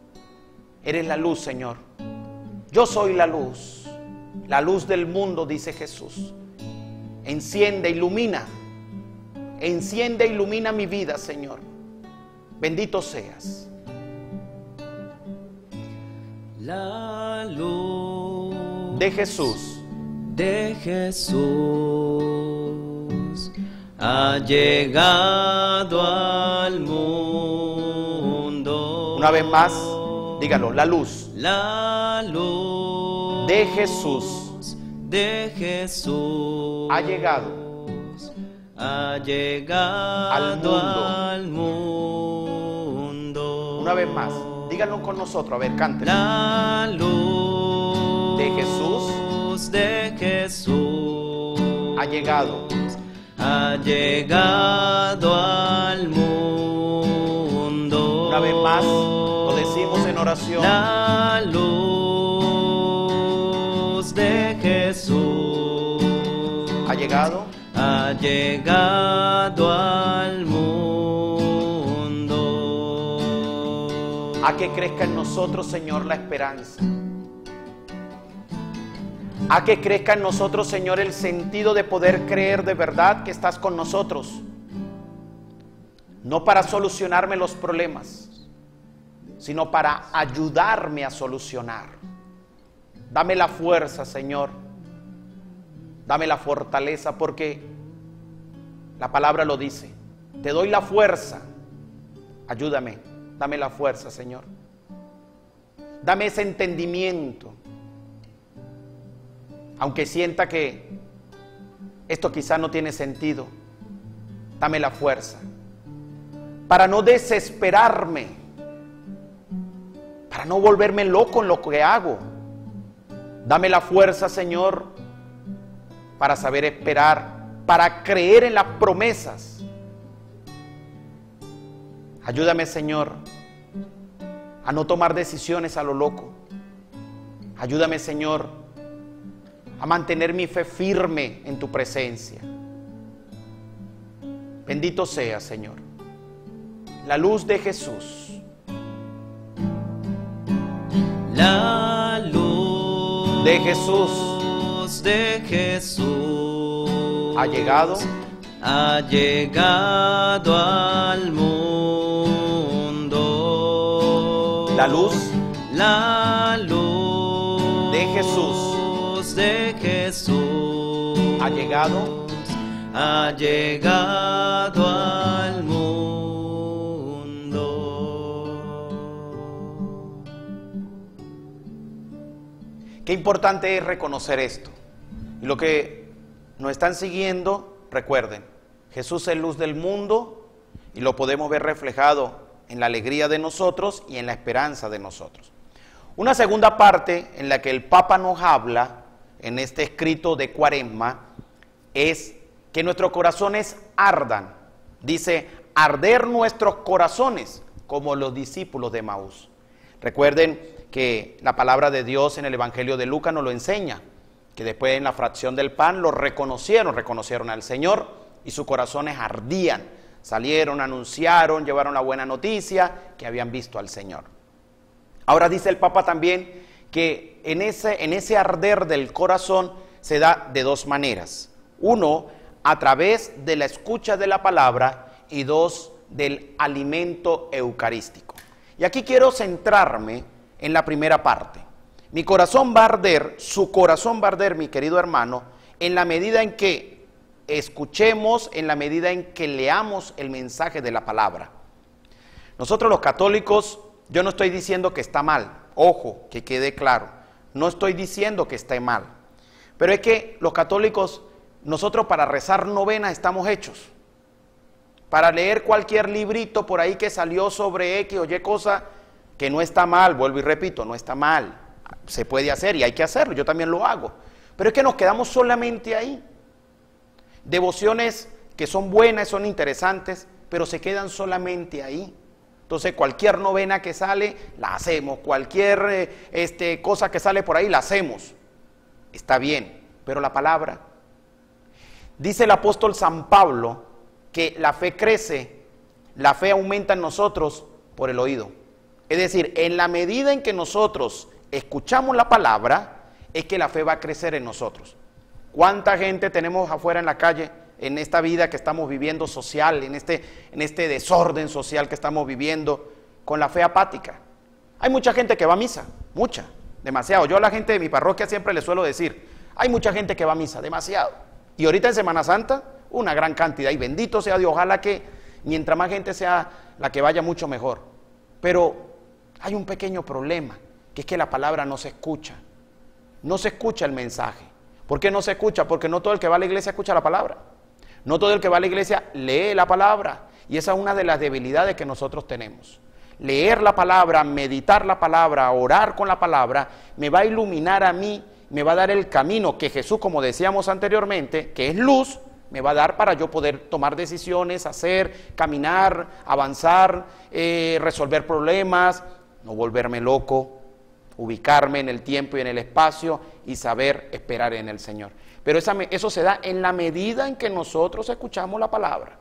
Eres la luz, Señor. Yo soy la luz, la luz del mundo, dice Jesús. Enciende, ilumina. Enciende, ilumina mi vida, Señor. Bendito seas. La luz de Jesús. De Jesús ha llegado al mundo. Una vez más, dígalo, la luz. La luz de Jesús. De Jesús ha llegado. Ha llegado al mundo. al mundo. Una vez más, díganlo con nosotros, a ver, canten. La luz de Jesús de Jesús ha llegado. Ha llegado al mundo. Una vez más, lo decimos en oración. La luz de Jesús ha llegado. Ha llegado al mundo. A que crezca en nosotros, Señor, la esperanza. A que crezca en nosotros, Señor, el sentido de poder creer de verdad que estás con nosotros. No para solucionarme los problemas, sino para ayudarme a solucionar. Dame la fuerza, Señor. Dame la fortaleza porque la palabra lo dice. Te doy la fuerza. Ayúdame. Dame la fuerza, Señor. Dame ese entendimiento. Aunque sienta que esto quizá no tiene sentido, dame la fuerza. Para no desesperarme. Para no volverme loco en lo que hago. Dame la fuerza, Señor, para saber esperar, para creer en las promesas. Ayúdame, Señor, a no tomar decisiones a lo loco. Ayúdame, Señor, a mantener mi fe firme en tu presencia. Bendito sea, Señor. La luz de Jesús. La luz de Jesús. De Jesús ha llegado. Ha llegado al mundo. La luz. La luz de Jesús. De Jesús ha llegado. Ha llegado al mundo. Qué importante es reconocer esto. Y lo que nos están siguiendo, recuerden, Jesús es luz del mundo y lo podemos ver reflejado en la alegría de nosotros y en la esperanza de nosotros. Una segunda parte en la que el Papa nos habla en este escrito de Cuaresma es que nuestros corazones ardan. Dice, arder nuestros corazones como los discípulos de Maús. Recuerden que la palabra de Dios en el Evangelio de Lucas nos lo enseña, que después en la fracción del pan lo reconocieron, reconocieron al Señor y sus corazones ardían. Salieron, anunciaron, llevaron la buena noticia que habían visto al Señor. Ahora dice el Papa también que en ese, en ese arder del corazón se da de dos maneras. Uno, a través de la escucha de la palabra y dos, del alimento eucarístico. Y aquí quiero centrarme en la primera parte. Mi corazón va a arder, su corazón va a arder, mi querido hermano, en la medida en que escuchemos, en la medida en que leamos el mensaje de la palabra. Nosotros los católicos, yo no estoy diciendo que está mal, ojo, que quede claro, no estoy diciendo que esté mal, pero es que los católicos, nosotros para rezar novena estamos hechos, para leer cualquier librito por ahí que salió sobre X o Y cosa, que no está mal, vuelvo y repito, no está mal, se puede hacer y hay que hacerlo, yo también lo hago. Pero es que nos quedamos solamente ahí. Devociones que son buenas, son interesantes, pero se quedan solamente ahí. Entonces cualquier novena que sale, la hacemos. Cualquier eh, este, cosa que sale por ahí, la hacemos. Está bien, pero la palabra. Dice el apóstol San Pablo que la fe crece, la fe aumenta en nosotros por el oído. Es decir, en la medida en que nosotros escuchamos la palabra, es que la fe va a crecer en nosotros. ¿Cuánta gente tenemos afuera en la calle en esta vida que estamos viviendo social, en este, este desorden social que estamos viviendo con la fe apática? Hay mucha gente que va a misa, mucha, demasiado. Yo a la gente de mi parroquia siempre le suelo decir, hay mucha gente que va a misa, demasiado. Y ahorita en Semana Santa, una gran cantidad. Y bendito sea Dios, ojalá que mientras más gente sea la que vaya, mucho mejor. Pero hay un pequeño problema, que es que la palabra no se escucha. No se escucha el mensaje. ¿Por qué no se escucha? Porque no todo el que va a la iglesia escucha la palabra. No todo el que va a la iglesia lee la palabra. Y esa es una de las debilidades que nosotros tenemos. Leer la palabra, meditar la palabra, orar con la palabra, me va a iluminar a mí, me va a dar el camino que Jesús, como decíamos anteriormente, que es luz, me va a dar para yo poder tomar decisiones, hacer, caminar, avanzar, eh, resolver problemas, no volverme loco, ubicarme en el tiempo y en el espacio y saber esperar en el Señor. Pero eso se da en la medida en que nosotros escuchamos la palabra.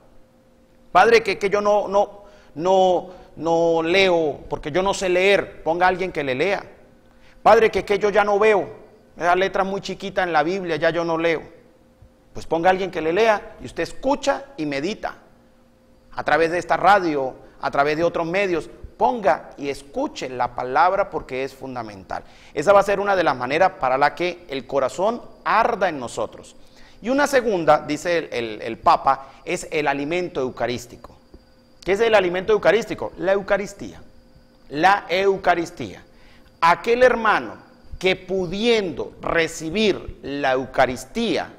Padre, que, que yo no, no, no, no leo, porque yo no sé leer, ponga a alguien que le lea. Padre, que, que yo ya no veo, esa letra muy chiquita en la Biblia, ya yo no leo. Pues ponga a alguien que le lea y usted escucha y medita. A través de esta radio, a través de otros medios, ponga y escuche la palabra porque es fundamental. Esa va a ser una de las maneras para la que el corazón arda en nosotros. Y una segunda, dice el, Papa, es el alimento eucarístico. ¿Qué es el alimento eucarístico? La Eucaristía. La Eucaristía. Aquel hermano que pudiendo recibir la Eucaristía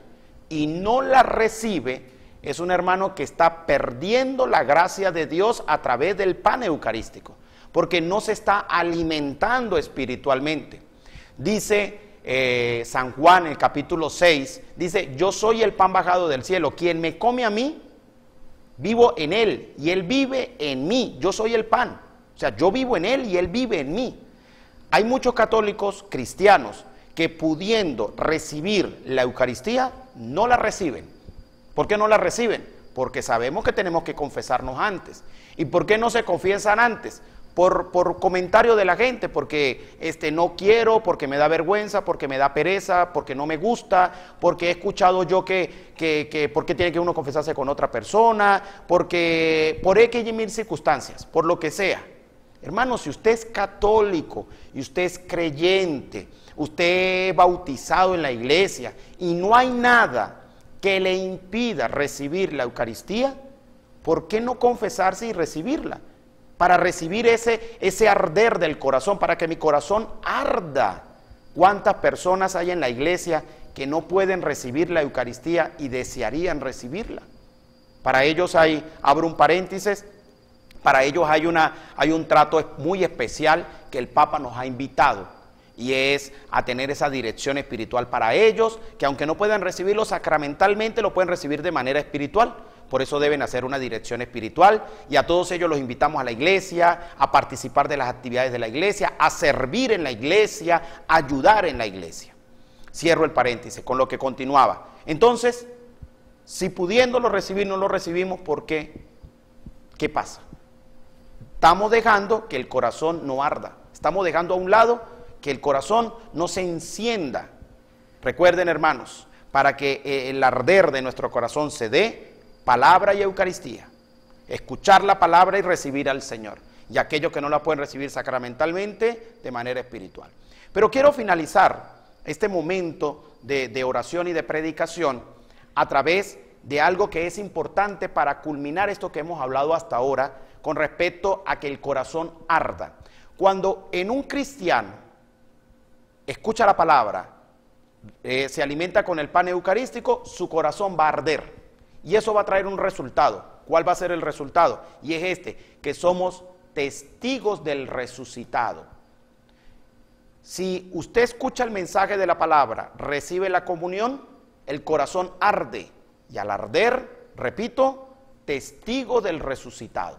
y no la recibe, es un hermano que está perdiendo la gracia de Dios a través del pan eucarístico, porque no se está alimentando espiritualmente. Dice eh, San Juan, el capítulo 6, dice, yo soy el pan bajado del cielo, quien me come a mí, vivo en él, y él vive en mí, yo soy el pan. O sea, yo vivo en él y él vive en mí. Hay muchos católicos cristianos que pudiendo recibir la Eucaristía, no la reciben ¿Por qué no la reciben? Porque sabemos que tenemos que confesarnos antes. ¿Y por qué no se confiesan antes? Por, por comentario de la gente, porque este, no quiero, porque me da vergüenza, porque me da pereza, porque no me gusta, porque he escuchado yo que, que, que por qué tiene que uno confesarse con otra persona, porque por X y mil circunstancias, por lo que sea. Hermano, si usted es católico y usted es creyente, usted es bautizado en la iglesia y no hay nada que le impida recibir la Eucaristía, ¿por qué no confesarse y recibirla? Para recibir ese, ese arder del corazón, para que mi corazón arda. ¿Cuántas personas hay en la iglesia que no pueden recibir la Eucaristía y desearían recibirla? Para ellos hay, abro un paréntesis, para ellos hay, una, hay un trato muy especial que el Papa nos ha invitado y es a tener esa dirección espiritual para ellos, que aunque no puedan recibirlo sacramentalmente, lo pueden recibir de manera espiritual, por eso deben hacer una dirección espiritual y a todos ellos los invitamos a la iglesia, a participar de las actividades de la iglesia, a servir en la iglesia, a ayudar en la iglesia. Cierro el paréntesis con lo que continuaba. Entonces, si pudiéndolo recibir no lo recibimos, ¿por qué? ¿Qué pasa? Estamos dejando que el corazón no arda. Estamos dejando a un lado que el corazón no se encienda. Recuerden, hermanos, para que eh, el arder de nuestro corazón se dé, palabra y Eucaristía. Escuchar la palabra y recibir al Señor. Y aquellos que no la pueden recibir sacramentalmente, de manera espiritual. Pero quiero finalizar este momento de, de oración y de predicación a través de algo que es importante para culminar esto que hemos hablado hasta ahora con respecto a que el corazón arda. Cuando en un cristiano escucha la palabra, eh, se alimenta con el pan eucarístico, su corazón va a arder. Y eso va a traer un resultado. ¿Cuál va a ser el resultado? Y es este, que somos testigos del resucitado. Si usted escucha el mensaje de la palabra, recibe la comunión, el corazón arde. Y al arder, repito, testigo del resucitado.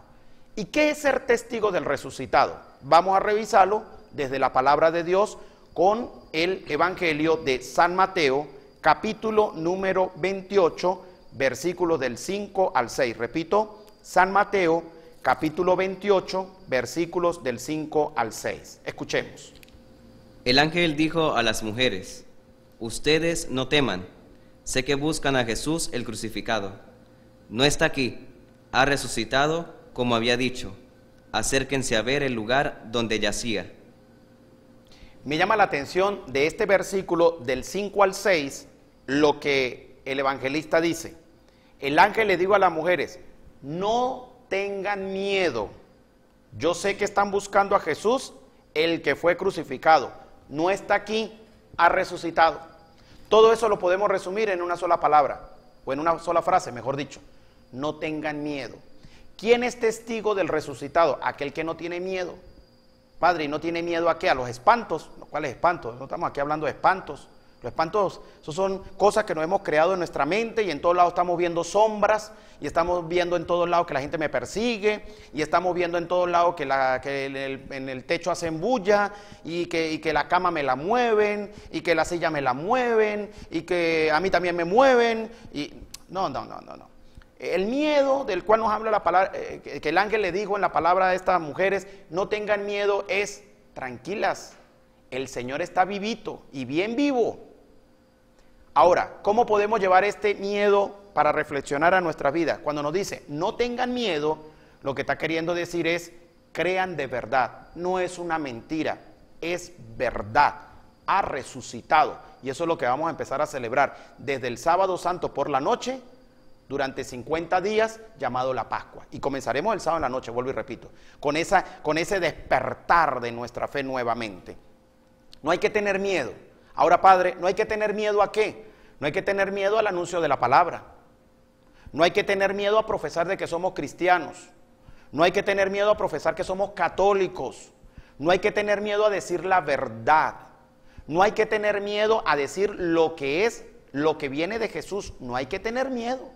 ¿Y qué es ser testigo del resucitado? Vamos a revisarlo desde la palabra de Dios con el Evangelio de San Mateo, capítulo número 28, versículos del 5 al 6. Repito, San Mateo, capítulo 28, versículos del 5 al 6. Escuchemos. El ángel dijo a las mujeres, ustedes no teman, sé que buscan a Jesús el crucificado. No está aquí, ha resucitado como había dicho. Acérquense a ver el lugar donde yacía. Me llama la atención de este versículo del 5 al 6 lo que el evangelista dice. El ángel le dijo a las mujeres, no tengan miedo. Yo sé que están buscando a Jesús, el que fue crucificado. No está aquí, ha resucitado. Todo eso lo podemos resumir en una sola palabra, o en una sola frase, mejor dicho. No tengan miedo. ¿Quién es testigo del resucitado? Aquel que no tiene miedo. Padre, ¿y no tiene miedo a qué? A los espantos. ¿Cuáles espantos? No estamos aquí hablando de espantos. Los espantos, esos son cosas que nos hemos creado en nuestra mente y en todos lados estamos viendo sombras y estamos viendo en todos lados que la gente me persigue y estamos viendo en todos lados que, la, que en el techo hacen bulla y que, y que la cama me la mueven y que la silla me la mueven y que a mí también me mueven. Y no, no, no, no, no. El miedo del cual nos habla la palabra, eh, que el ángel le dijo en la palabra de estas mujeres, no tengan miedo, es tranquilas, el Señor está vivito y bien vivo. Ahora, ¿cómo podemos llevar este miedo para reflexionar a nuestra vida? Cuando nos dice, no tengan miedo, lo que está queriendo decir es, crean de verdad, no es una mentira, es verdad, ha resucitado. Y eso es lo que vamos a empezar a celebrar desde el sábado santo por la noche durante 50 días llamado la Pascua. Y comenzaremos el sábado en la noche, vuelvo y repito, con, esa, con ese despertar de nuestra fe nuevamente. No hay que tener miedo. Ahora, Padre, no hay que tener miedo a qué? No hay que tener miedo al anuncio de la palabra. No hay que tener miedo a profesar de que somos cristianos. No hay que tener miedo a profesar que somos católicos. No hay que tener miedo a decir la verdad. No hay que tener miedo a decir lo que es, lo que viene de Jesús. No hay que tener miedo.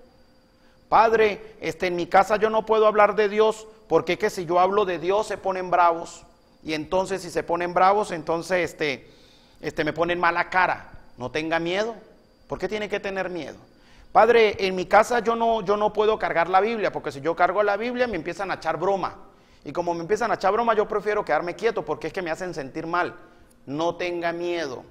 Padre, este, en mi casa yo no puedo hablar de Dios porque que si yo hablo de Dios se ponen bravos. Y entonces si se ponen bravos, entonces este, este, me ponen mala cara. No tenga miedo. ¿Por qué tiene que tener miedo? Padre, en mi casa yo no, yo no puedo cargar la Biblia, porque si yo cargo la Biblia me empiezan a echar broma. Y como me empiezan a echar broma, yo prefiero quedarme quieto porque es que me hacen sentir mal. No tenga miedo.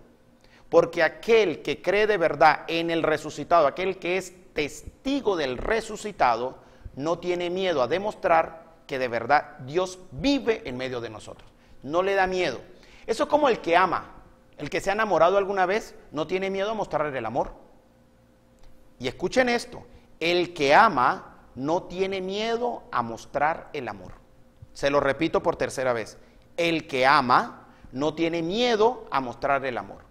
Porque aquel que cree de verdad en el resucitado, aquel que es testigo del resucitado, no tiene miedo a demostrar que de verdad Dios vive en medio de nosotros. No le da miedo. Eso es como el que ama. El que se ha enamorado alguna vez no tiene miedo a mostrarle el amor. Y escuchen esto, el que ama no tiene miedo a mostrar el amor. Se lo repito por tercera vez. El que ama no tiene miedo a mostrar el amor.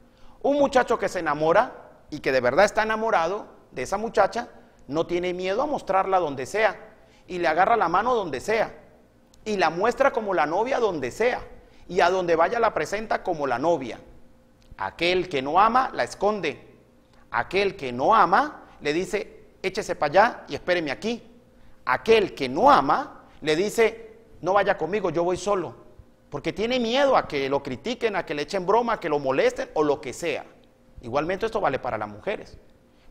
Un muchacho que se enamora y que de verdad está enamorado de esa muchacha, no tiene miedo a mostrarla donde sea y le agarra la mano donde sea y la muestra como la novia donde sea y a donde vaya la presenta como la novia. Aquel que no ama la esconde. Aquel que no ama le dice, échese para allá y espéreme aquí. Aquel que no ama le dice, no vaya conmigo, yo voy solo. Porque tiene miedo a que lo critiquen, a que le echen broma, a que lo molesten o lo que sea. Igualmente esto vale para las mujeres.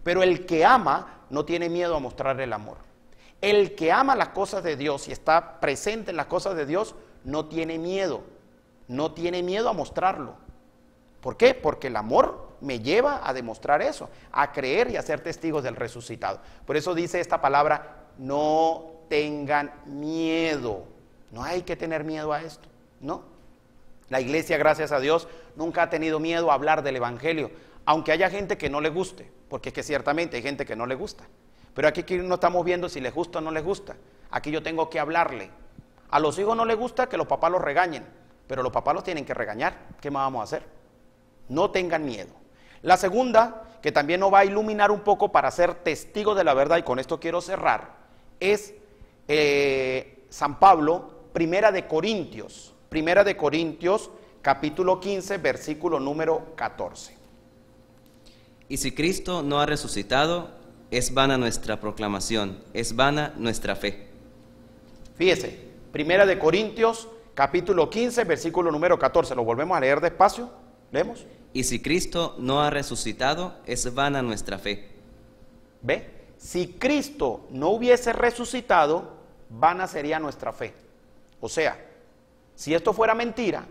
Pero el que ama no tiene miedo a mostrar el amor. El que ama las cosas de Dios y está presente en las cosas de Dios no tiene miedo. No tiene miedo a mostrarlo. ¿Por qué? Porque el amor me lleva a demostrar eso, a creer y a ser testigos del resucitado. Por eso dice esta palabra, no tengan miedo. No hay que tener miedo a esto, ¿no? La iglesia, gracias a Dios, nunca ha tenido miedo a hablar del Evangelio, aunque haya gente que no le guste, porque es que ciertamente hay gente que no le gusta. Pero aquí no estamos viendo si les gusta o no les gusta. Aquí yo tengo que hablarle. A los hijos no les gusta que los papás los regañen, pero los papás los tienen que regañar. ¿Qué más vamos a hacer? No tengan miedo. La segunda, que también nos va a iluminar un poco para ser testigo de la verdad, y con esto quiero cerrar, es eh, San Pablo, Primera de Corintios. Primera de Corintios, capítulo 15, versículo número 14. Y si Cristo no ha resucitado, es vana nuestra proclamación, es vana nuestra fe. Fíjese, Primera de Corintios, capítulo 15, versículo número 14. Lo volvemos a leer despacio. ¿Leemos? Y si Cristo no ha resucitado, es vana nuestra fe. ¿Ve? Si Cristo no hubiese resucitado, vana sería nuestra fe. O sea, si esto fuera mentira,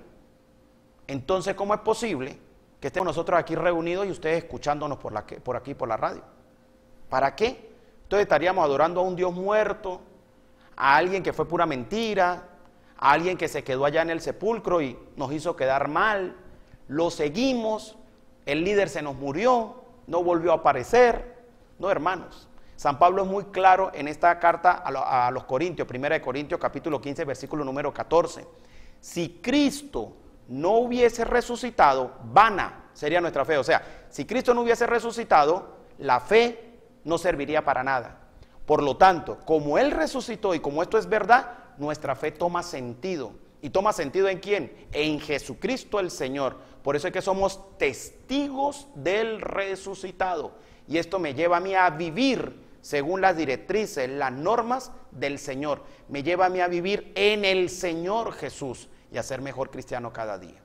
entonces ¿cómo es posible que estemos nosotros aquí reunidos y ustedes escuchándonos por, la, por aquí, por la radio? ¿Para qué? Entonces estaríamos adorando a un Dios muerto, a alguien que fue pura mentira, a alguien que se quedó allá en el sepulcro y nos hizo quedar mal, lo seguimos, el líder se nos murió, no volvió a aparecer. No, hermanos. San Pablo es muy claro en esta carta a, los Corintios, primera de Corintios capítulo 15, versículo número 14. Si Cristo no hubiese resucitado, vana sería nuestra fe. O sea, si Cristo no hubiese resucitado, la fe no serviría para nada. Por lo tanto, como Él resucitó y como esto es verdad, nuestra fe toma sentido. ¿Y toma sentido en quién? En Jesucristo el Señor. Por eso es que somos testigos del resucitado. Y esto me lleva a mí a vivir según las directrices, las normas del Señor. Me lleva a mí a vivir en el Señor Jesús y a ser mejor cristiano cada día.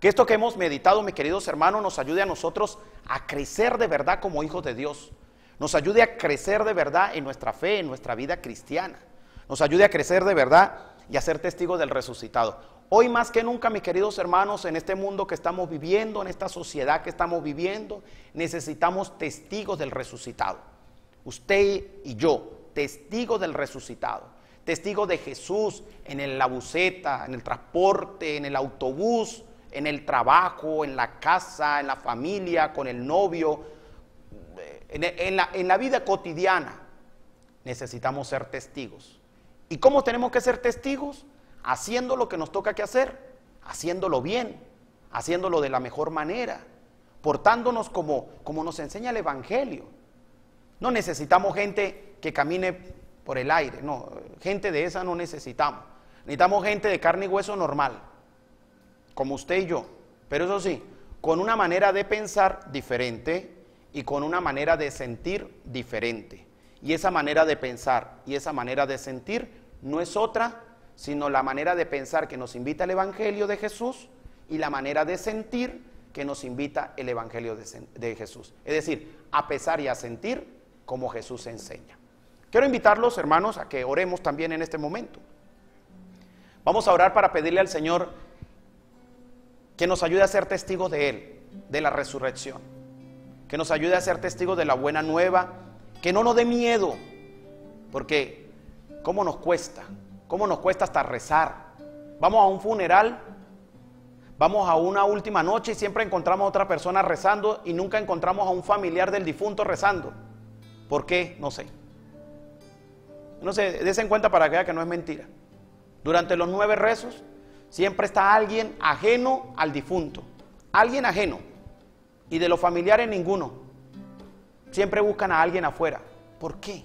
Que esto que hemos meditado, mis queridos hermanos, nos ayude a nosotros a crecer de verdad como hijos de Dios. Nos ayude a crecer de verdad en nuestra fe, en nuestra vida cristiana. Nos ayude a crecer de verdad y a ser testigos del resucitado. Hoy más que nunca, mis queridos hermanos, en este mundo que estamos viviendo, en esta sociedad que estamos viviendo, necesitamos testigos del resucitado. Usted y yo, testigos del resucitado, testigos de Jesús en la buceta, en el transporte, en el autobús, en el trabajo, en la casa, en la familia, con el novio, en, la, en la vida cotidiana. Necesitamos ser testigos. ¿Y cómo tenemos que ser testigos? haciendo lo que nos toca que hacer, haciéndolo bien, haciéndolo de la mejor manera, portándonos como, como nos enseña el Evangelio. No necesitamos gente que camine por el aire, no, gente de esa no necesitamos. Necesitamos gente de carne y hueso normal, como usted y yo, pero eso sí, con una manera de pensar diferente y con una manera de sentir diferente. Y esa manera de pensar y esa manera de sentir no es otra sino la manera de pensar que nos invita el Evangelio de Jesús y la manera de sentir que nos invita el Evangelio de, Jesús. Es decir, a pesar y a sentir como Jesús enseña. Quiero invitarlos, hermanos, a que oremos también en este momento. Vamos a orar para pedirle al Señor que nos ayude a ser testigos de Él, de la resurrección. Que nos ayude a ser testigos de la buena nueva. Que no nos dé miedo. Porque, ¿cómo nos cuesta? ¿Cómo nos cuesta hasta rezar? Vamos a un funeral, vamos a una última noche y siempre encontramos a otra persona rezando y nunca encontramos a un familiar del difunto rezando. ¿Por qué? No sé. No sé, des en cuenta para que vea que no es mentira. Durante los nueve rezos siempre está alguien ajeno al difunto. Alguien ajeno. Y de los familiares ninguno. Siempre buscan a alguien afuera. ¿Por qué?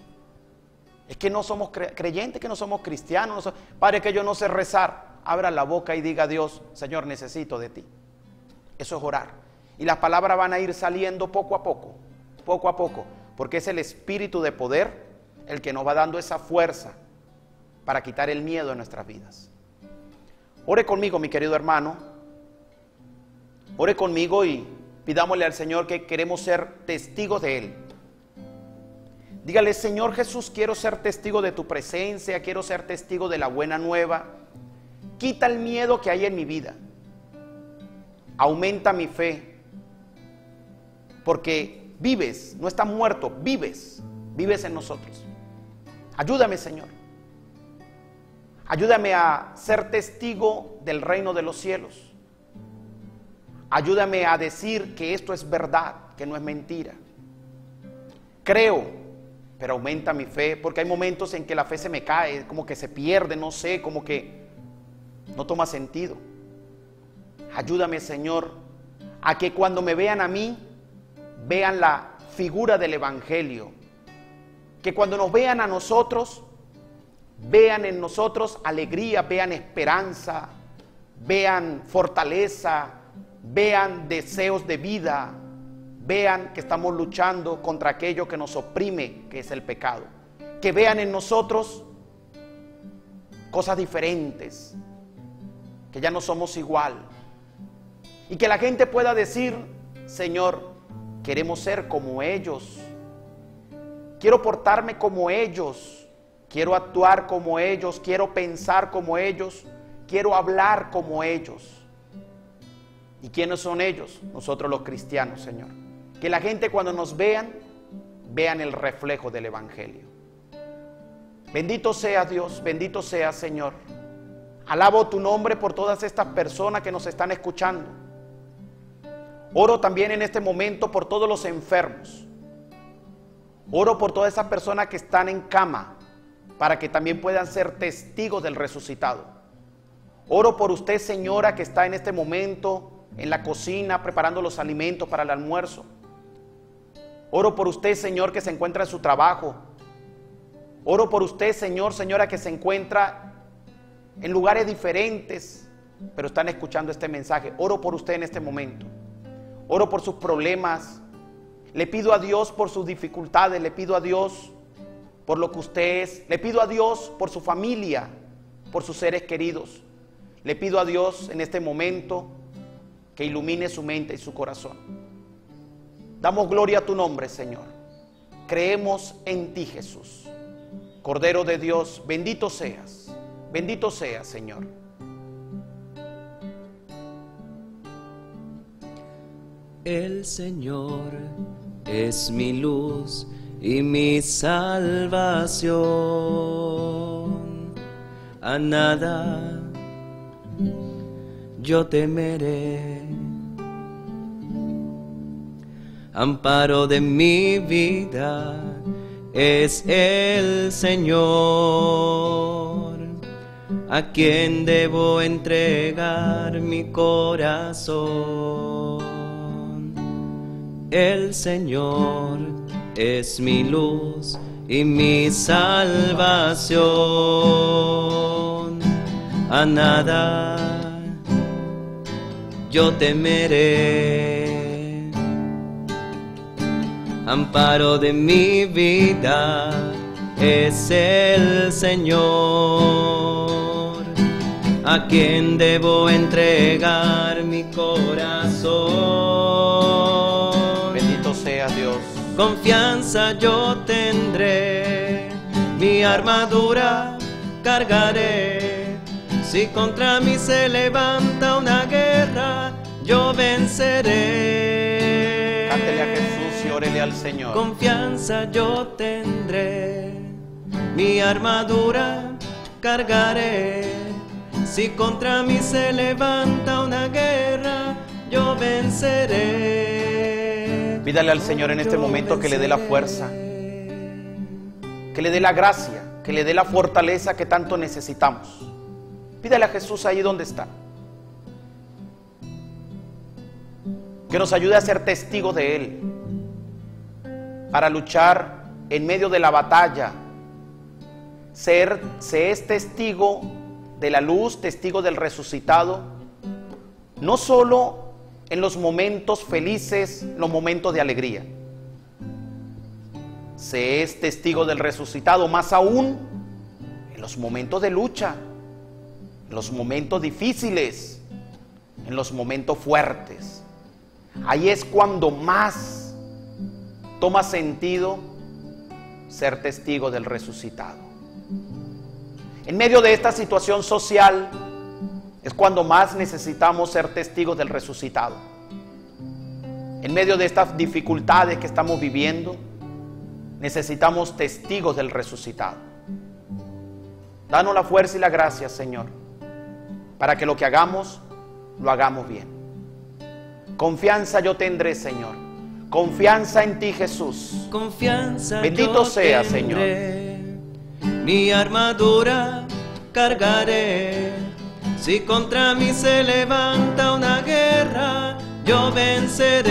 Es que no somos creyentes, que no somos cristianos. Padre, que yo no sé rezar. Abra la boca y diga a Dios, Señor, necesito de ti. Eso es orar. Y las palabras van a ir saliendo poco a poco, poco a poco. porque es el espíritu de poder el que nos va dando esa fuerza para quitar el miedo de nuestras vidas. Ore conmigo, mi querido hermano. Ore conmigo y pidámosle al Señor que queremos ser testigos de Él. Dígale, Señor Jesús, quiero ser testigo de tu presencia, quiero ser testigo de la buena nueva. Quita el miedo que hay en mi vida. Aumenta mi fe. Porque vives, no estás muerto, vives, vives en nosotros. Ayúdame, Señor. Ayúdame a ser testigo del reino de los cielos. Ayúdame a decir que esto es verdad, que no es mentira. Creo, pero aumenta mi fe, porque hay momentos en que la fe se me cae, como que se pierde, no sé, como que no toma sentido. Ayúdame, Señor, a que cuando me vean a mí, vean la figura del Evangelio. Que cuando nos vean a nosotros, vean en nosotros alegría, vean esperanza, vean fortaleza, vean deseos de vida, vean que estamos luchando contra aquello que nos oprime, que es el pecado. Que vean en nosotros cosas diferentes, que ya no somos igual. Y que la gente pueda decir, Señor, queremos ser como ellos. Quiero portarme como ellos. Quiero actuar como ellos. Quiero pensar como ellos. Quiero hablar como ellos. ¿Y quiénes son ellos? Nosotros los cristianos, Señor. Que la gente cuando nos vean, vean el reflejo del Evangelio. Bendito sea Dios, bendito sea Señor. Alabo tu nombre por todas estas personas que nos están escuchando. Oro también en este momento por todos los enfermos. Oro por todas esas personas que están en cama para que también puedan ser testigos del resucitado. Oro por usted, señora, que está en este momento en la cocina preparando los alimentos para el almuerzo. Oro por usted, Señor, que se encuentra en su trabajo. Oro por usted, Señor, señora, que se encuentra en lugares diferentes, pero están escuchando este mensaje. Oro por usted en este momento. Oro por sus problemas. Le pido a Dios por sus dificultades. Le pido a Dios por lo que usted es. Le pido a Dios por su familia, por sus seres queridos. Le pido a Dios en este momento que ilumine su mente y su corazón. Damos gloria a tu nombre, Señor. Creemos en ti, Jesús. Cordero de Dios, bendito seas. Bendito seas, Señor. El Señor es mi luz y mi salvación. A nada yo temeré. Amparo de mi vida es el Señor, a quien debo entregar mi corazón. El Señor es mi luz y mi salvación. A nada yo temeré. Amparo de mi vida es el Señor, a quien debo entregar mi corazón. Confianza yo tendré, mi armadura cargaré si contra mí se levanta una guerra, yo venceré. Cántele a Jesús y órele al Señor. Confianza yo tendré, mi armadura cargaré. Si contra mí se levanta una guerra, yo venceré. Pídale al Señor en este momento que le dé la fuerza, que le dé la gracia, que le dé la fortaleza que tanto necesitamos. Pídale a Jesús ahí donde está. Que nos ayude a ser testigos de Él. Para luchar en medio de la batalla. Ser, se es testigo de la luz, testigo del resucitado. No solo en los momentos felices, los momentos de alegría. se es testigo del resucitado, más aún en los momentos de lucha, en los momentos difíciles, en los momentos fuertes. Ahí es cuando más toma sentido ser testigo del resucitado. En medio de esta situación social es cuando más necesitamos ser testigos del resucitado. En medio de estas dificultades que estamos viviendo, necesitamos testigos del resucitado. Danos la fuerza y la gracia, Señor, para que lo que hagamos, lo hagamos bien. Confianza yo tendré, Señor. Confianza en ti, Jesús. Confianza. Bendito yo sea, tendré, Mi armadura cargaré. Si contra mí se levanta una guerra, yo venceré.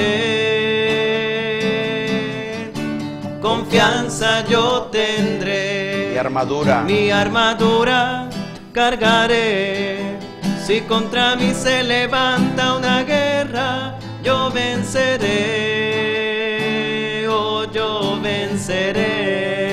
Confianza yo tendré. Mi armadura. Mi armadura cargaré. Si contra mí se levanta una guerra, yo venceré. Oh, yo venceré.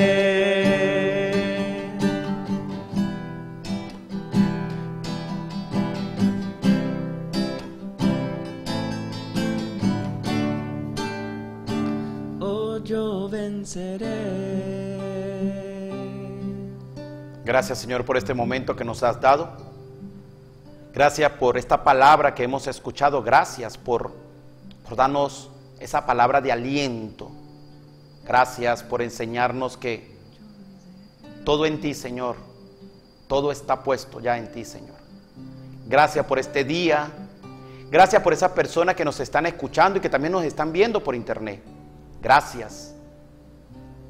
Gracias Señor por este momento que nos has dado. Gracias por esta palabra que hemos escuchado. Gracias por, por darnos esa palabra de aliento. Gracias por enseñarnos que todo en ti, Señor, todo está puesto ya en ti, Señor. Gracias por este día. Gracias por esas personas que nos están escuchando y que también nos están viendo por internet. Gracias.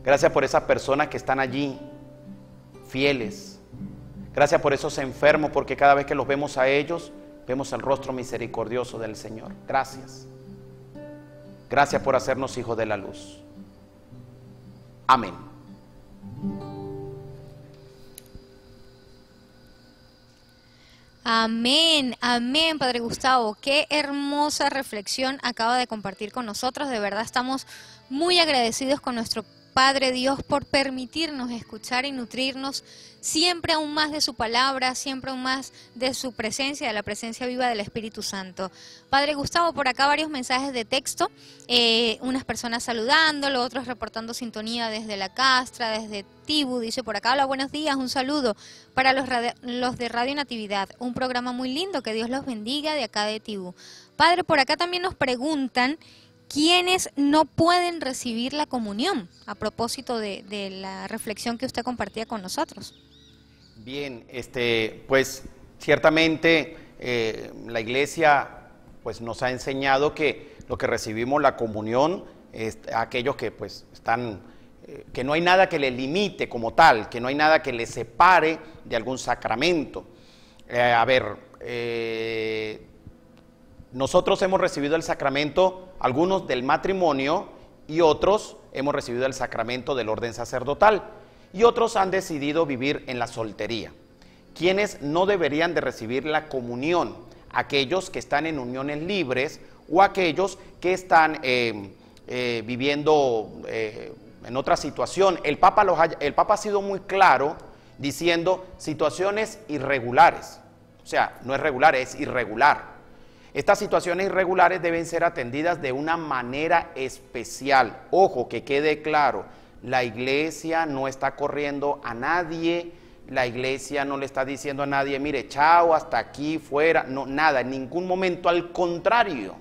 Gracias por esas personas que están allí, fieles. Gracias por esos enfermos, porque cada vez que los vemos a ellos, vemos el rostro misericordioso del Señor. Gracias. Gracias por hacernos hijos de la luz. Amén. Amén, amén, Padre Gustavo. Qué hermosa reflexión acaba de compartir con nosotros. De verdad estamos muy agradecidos con nuestro Padre Dios por permitirnos escuchar y nutrirnos siempre aún más de su palabra, siempre aún más de su presencia, de la presencia viva del Espíritu Santo. Padre Gustavo, por acá varios mensajes de texto, eh, unas personas saludándolo, otros reportando sintonía desde la Castra, desde Tibu, dice por acá, hola, buenos días, un saludo para los, los de Radio Natividad, un programa muy lindo, que Dios los bendiga de acá de Tibu. Padre, por acá también nos preguntan quiénes no pueden recibir la comunión, a propósito de, la reflexión que usted compartía con nosotros. Bien, este, pues ciertamente eh, la iglesia pues nos ha enseñado que lo que recibimos la comunión es aquellos que pues están eh, que no hay nada que le limite como tal, que no hay nada que le separe de algún sacramento. Eh, a ver, nosotros hemos recibido el sacramento, algunos del matrimonio y otros hemos recibido el sacramento del orden sacerdotal y otros han decidido vivir en la soltería. Quienes no deberían de recibir la comunión, aquellos que están en uniones libres o aquellos que están eh, eh, viviendo eh, en otra situación. El Papa, los ha, el Papa ha sido muy claro diciendo situaciones irregulares. O sea, no es regular, es irregular. Estas situaciones irregulares deben ser atendidas de una manera especial. Ojo, que quede claro, la iglesia no está corriendo a nadie, la iglesia no le está diciendo a nadie, mire, chao, hasta aquí, fuera, no, nada, en ningún momento, al contrario.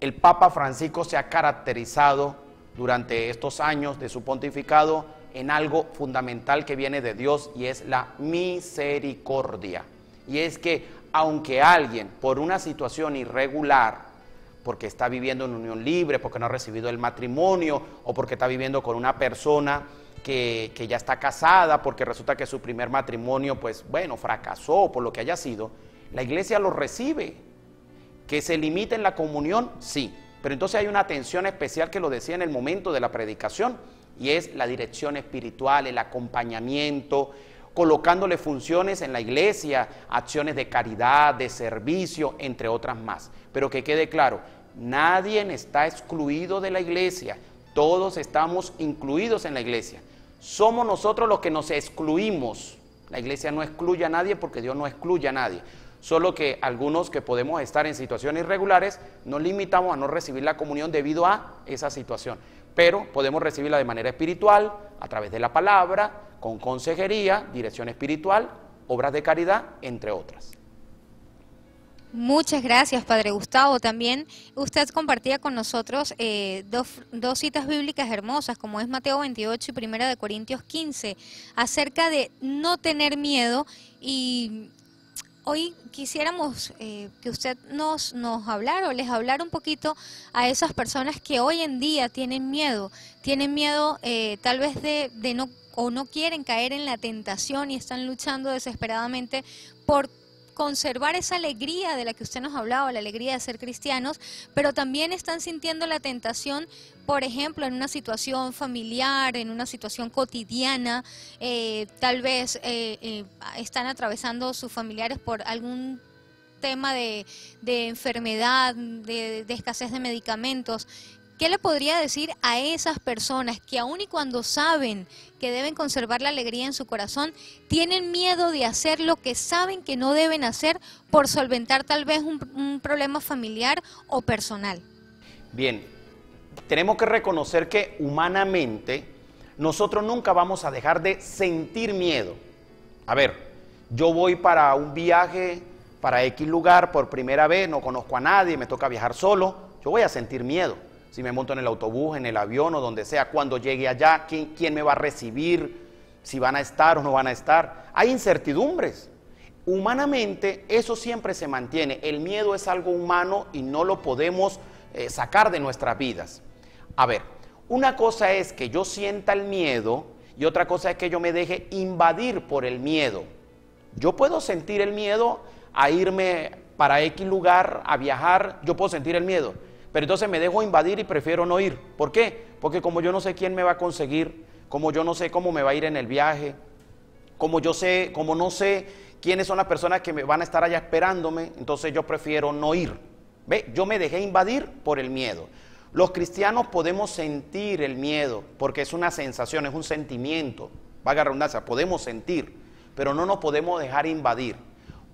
El Papa Francisco se ha caracterizado durante estos años de su pontificado en algo fundamental que viene de Dios y es la misericordia. Y es que aunque alguien por una situación irregular, porque está viviendo en unión libre, porque no ha recibido el matrimonio o porque está viviendo con una persona que, que, ya está casada, porque resulta que su primer matrimonio, pues bueno, fracasó por lo que haya sido, la iglesia lo recibe. Que se limite en la comunión, sí, pero entonces hay una atención especial que lo decía en el momento de la predicación y es la dirección espiritual, el acompañamiento, colocándole funciones en la iglesia, acciones de caridad, de servicio, entre otras más. Pero que quede claro, nadie está excluido de la iglesia, Todos estamos incluidos en la iglesia. Somos nosotros los que nos excluimos. La iglesia no excluye a nadie porque Dios no excluye a nadie. Solo que algunos que podemos estar en situaciones irregulares nos limitamos a no recibir la comunión debido a esa situación. Pero podemos recibirla de manera espiritual, a través de la palabra, con consejería, dirección espiritual, obras de caridad, entre otras. Muchas gracias, Padre Gustavo. También usted compartía con nosotros eh, dos, citas bíblicas hermosas, como es Mateo 28 y Primera de Corintios 15, acerca de no tener miedo. Y hoy quisiéramos eh, que usted nos, nos hablara o les hablara un poquito a esas personas que hoy en día tienen miedo, tienen miedo eh, tal vez de, de no o no quieren caer en la tentación y están luchando desesperadamente por conservar esa alegría de la que usted nos hablaba, la alegría de ser cristianos, pero también están sintiendo la tentación, por ejemplo, en una situación familiar, en una situación cotidiana, eh, tal vez eh, eh, están atravesando sus familiares por algún tema de, enfermedad, de, de escasez de medicamentos. ¿Qué le podría decir a esas personas que aun y cuando saben que deben conservar la alegría en su corazón, tienen miedo de hacer lo que saben que no deben hacer por solventar tal vez un, problema familiar o personal? Bien, tenemos que reconocer que humanamente nosotros nunca vamos a dejar de sentir miedo. A ver, yo voy para un viaje, para X lugar por primera vez, no conozco a nadie, me toca viajar solo, yo voy a sentir miedo si me monto en el autobús, en el avión o donde sea, cuando llegue allá, quién, me va a recibir, si van a estar o no van a estar. Hay incertidumbres. Humanamente eso siempre se mantiene. El miedo es algo humano y no lo podemos eh, sacar de nuestras vidas. A ver, una cosa es que yo sienta el miedo y otra cosa es que yo me deje invadir por el miedo. Yo puedo sentir el miedo a irme para X lugar, a viajar, yo puedo sentir el miedo pero entonces me dejo invadir y prefiero no ir. ¿Por qué? Porque como yo no sé quién me va a conseguir, como yo no sé cómo me va a ir en el viaje, como yo sé, como no sé quiénes son las personas que me van a estar allá esperándome, entonces yo prefiero no ir. ¿Ve? Yo me dejé invadir por el miedo. Los cristianos podemos sentir el miedo porque es una sensación, es un sentimiento. Vaga redundancia, podemos sentir, pero no nos podemos dejar invadir.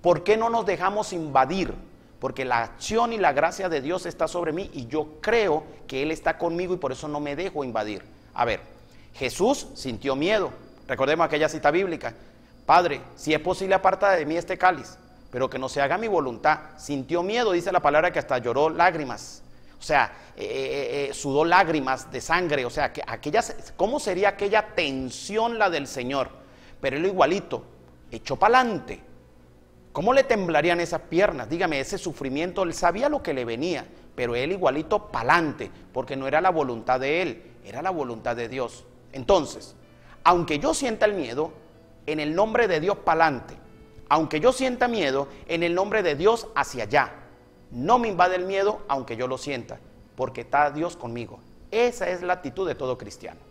¿Por qué no nos dejamos invadir? Porque la acción y la gracia de Dios está sobre mí y yo creo que Él está conmigo y por eso no me dejo invadir. A ver, Jesús sintió miedo. Recordemos aquella cita bíblica. Padre, si es posible aparta de mí este cáliz, pero que no se haga mi voluntad. Sintió miedo, dice la palabra que hasta lloró lágrimas. O sea, eh, eh, eh, sudó lágrimas de sangre. O sea, que aquellas, ¿cómo sería aquella tensión la del Señor? Pero él igualito, echó para adelante ¿Cómo le temblarían esas piernas? Dígame, ese sufrimiento, él sabía lo que le venía, pero él igualito pa'lante, porque no era la voluntad de él, era la voluntad de Dios. Entonces, aunque yo sienta el miedo, en el nombre de Dios pa'lante, aunque yo sienta miedo, en el nombre de Dios hacia allá. No me invade el miedo, aunque yo lo sienta, porque está Dios conmigo. Esa es la actitud de todo cristiano.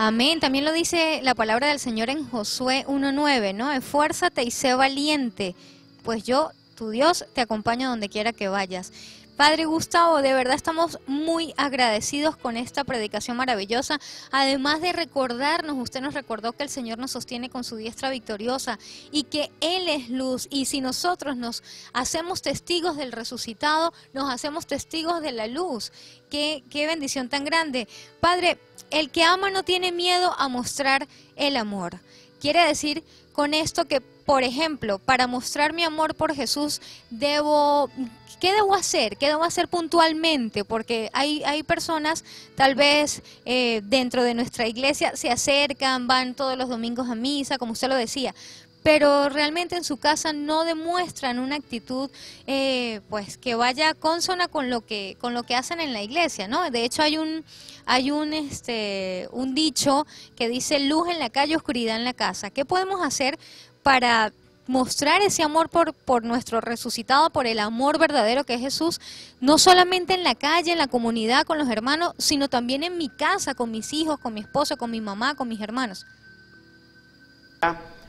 Amén. También lo dice la palabra del Señor en Josué 1.9, ¿no? Esfuérzate y sé valiente, pues yo, tu Dios, te acompaño donde quiera que vayas. Padre Gustavo, de verdad estamos muy agradecidos con esta predicación maravillosa. Además de recordarnos, usted nos recordó que el Señor nos sostiene con su diestra victoriosa y que Él es luz. Y si nosotros nos hacemos testigos del resucitado, nos hacemos testigos de la luz. Qué, qué bendición tan grande. Padre, el que ama no tiene miedo a mostrar el amor. Quiere decir con esto que, por ejemplo, para mostrar mi amor por Jesús, debo, ¿qué debo hacer? ¿Qué debo hacer puntualmente? Porque hay, hay personas, tal vez eh, dentro de nuestra iglesia, se acercan, van todos los domingos a misa, como usted lo decía, pero realmente en su casa no demuestran una actitud eh, pues que vaya consona con lo que con lo que hacen en la iglesia no de hecho hay un hay un este un dicho que dice luz en la calle oscuridad en la casa qué podemos hacer para mostrar ese amor por, por nuestro resucitado, por el amor verdadero que es Jesús, no solamente en la calle, en la comunidad, con los hermanos, sino también en mi casa, con mis hijos, con mi esposo, con mi mamá, con mis hermanos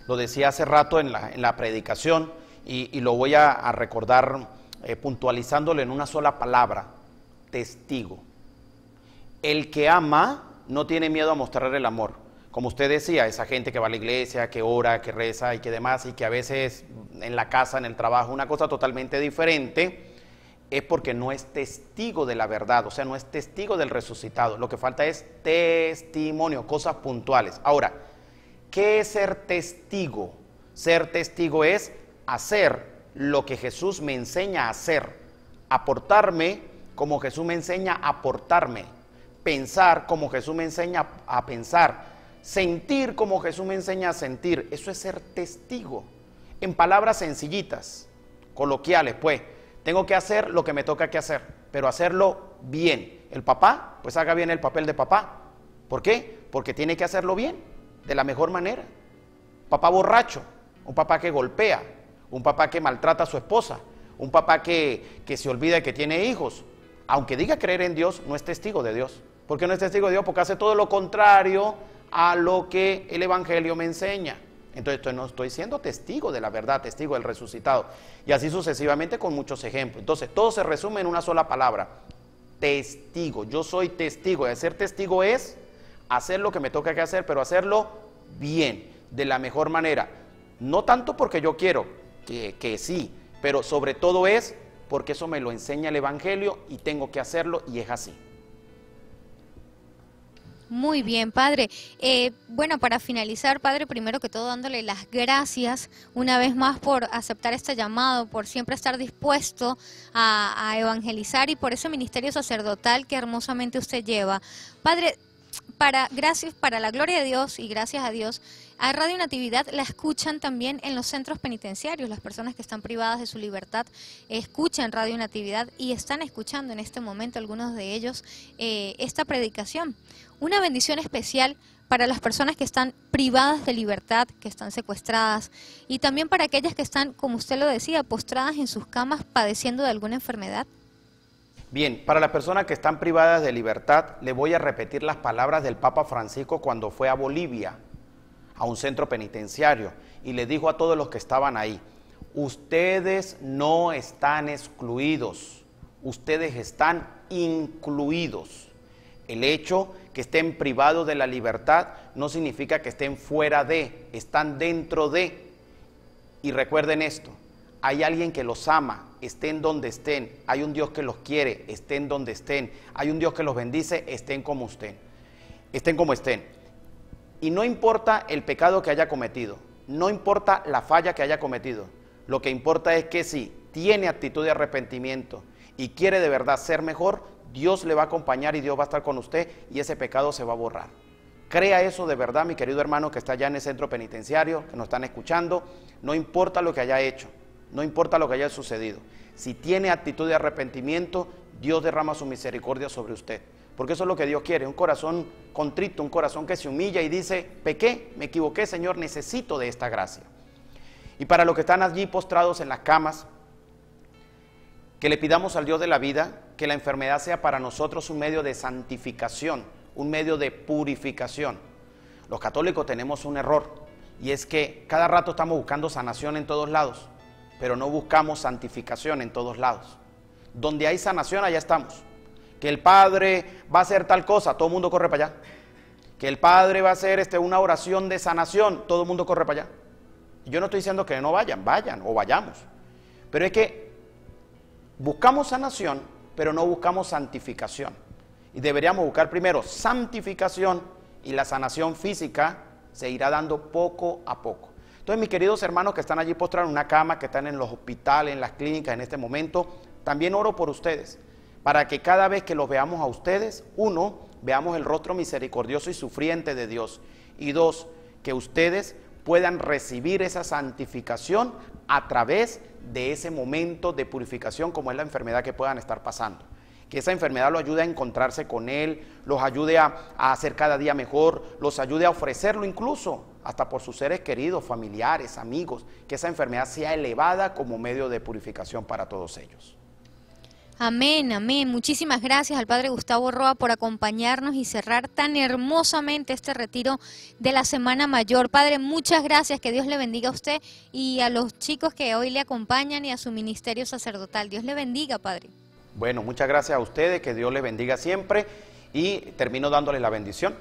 lo decía hace rato en la, predicación y, lo voy a, recordar eh, puntualizándolo en una sola palabra, testigo. El que ama no tiene miedo a mostrar el amor. Como usted decía, esa gente que va a la iglesia, que ora, que reza y que demás, y que a veces en la casa, en el trabajo, una cosa totalmente diferente, es porque no es testigo de la verdad, o sea, no es testigo del resucitado. Lo que falta es testimonio, cosas puntuales. Ahora, ¿qué es ser testigo? Ser testigo es hacer lo que Jesús me enseña a hacer, aportarme como Jesús me enseña a aportarme, pensar como Jesús me enseña a pensar, sentir como Jesús me enseña a sentir. Eso es ser testigo. En palabras sencillitas, coloquiales, pues, tengo que hacer lo que me toca que hacer, pero hacerlo bien. El papá, pues haga bien el papel de papá. ¿Por qué? Porque tiene que hacerlo bien, de la mejor manera. Papá borracho, un papá que golpea, un papá que maltrata a su esposa, un papá que, que se olvida que tiene hijos, aunque diga creer en Dios, no es testigo de Dios. ¿Por qué no es testigo de Dios? Porque hace todo lo contrario a lo que el Evangelio me enseña. Entonces no estoy siendo testigo de la verdad, testigo del resucitado. Y así sucesivamente con muchos ejemplos. Entonces todo se resume en una sola palabra. Testigo. Yo soy testigo. Y ser testigo es hacer lo que me toca que hacer, pero hacerlo bien, de la mejor manera. No tanto porque yo quiero, que, que sí, pero sobre todo es porque eso me lo enseña el Evangelio y tengo que hacerlo y es así. Muy bien, padre. Eh, bueno, para finalizar, padre, primero que todo dándole las gracias una vez más por aceptar este llamado, por siempre estar dispuesto a, a evangelizar y por ese ministerio sacerdotal que hermosamente usted lleva. Padre, para gracias para la gloria de Dios y gracias a Dios a Radio Natividad la escuchan también en los centros penitenciarios. Las personas que están privadas de su libertad escuchan Radio Natividad y están escuchando en este momento algunos de ellos eh, esta predicación. Una bendición especial para las personas que están privadas de libertad, que están secuestradas, y también para aquellas que están, como usted lo decía, postradas en sus camas padeciendo de alguna enfermedad. Bien, para las personas que están privadas de libertad, le voy a repetir las palabras del Papa Francisco cuando fue a Bolivia a un centro penitenciario y le dijo a todos los que estaban ahí, ustedes no están excluidos, ustedes están incluidos. El hecho que estén privados de la libertad no significa que estén fuera de, están dentro de. Y recuerden esto, hay alguien que los ama, estén donde estén, hay un Dios que los quiere, estén donde estén, hay un Dios que los bendice, estén como estén, estén como estén. Y no importa el pecado que haya cometido, no importa la falla que haya cometido, lo que importa es que si tiene actitud de arrepentimiento y quiere de verdad ser mejor, Dios le va a acompañar y Dios va a estar con usted y ese pecado se va a borrar. Crea eso de verdad, mi querido hermano que está allá en el centro penitenciario, que nos están escuchando, no importa lo que haya hecho, no importa lo que haya sucedido. Si tiene actitud de arrepentimiento, Dios derrama su misericordia sobre usted. Porque eso es lo que Dios quiere, un corazón contrito, un corazón que se humilla y dice, pequé, me equivoqué, Señor, necesito de esta gracia. Y para los que están allí postrados en las camas, que le pidamos al Dios de la vida que la enfermedad sea para nosotros un medio de santificación, un medio de purificación. Los católicos tenemos un error y es que cada rato estamos buscando sanación en todos lados, pero no buscamos santificación en todos lados. Donde hay sanación, allá estamos que el Padre va a hacer tal cosa, todo el mundo corre para allá. Que el Padre va a hacer este, una oración de sanación, todo el mundo corre para allá. Yo no estoy diciendo que no vayan, vayan o vayamos. Pero es que buscamos sanación, pero no buscamos santificación. Y deberíamos buscar primero santificación y la sanación física se irá dando poco a poco. Entonces, mis queridos hermanos que están allí postrados en una cama, que están en los hospitales, en las clínicas en este momento, también oro por ustedes para que cada vez que los veamos a ustedes, uno, veamos el rostro misericordioso y sufriente de Dios, y dos, que ustedes puedan recibir esa santificación a través de ese momento de purificación como es la enfermedad que puedan estar pasando. Que esa enfermedad los ayude a encontrarse con Él, los ayude a, a hacer cada día mejor, los ayude a ofrecerlo incluso hasta por sus seres queridos, familiares, amigos, que esa enfermedad sea elevada como medio de purificación para todos ellos. Amén, amén. Muchísimas gracias al Padre Gustavo Roa por acompañarnos y cerrar tan hermosamente este retiro de la Semana Mayor. Padre, muchas gracias, que Dios le bendiga a usted y a los chicos que hoy le acompañan y a su ministerio sacerdotal. Dios le bendiga, Padre. Bueno, muchas gracias a ustedes, que Dios les bendiga siempre y termino dándole la bendición.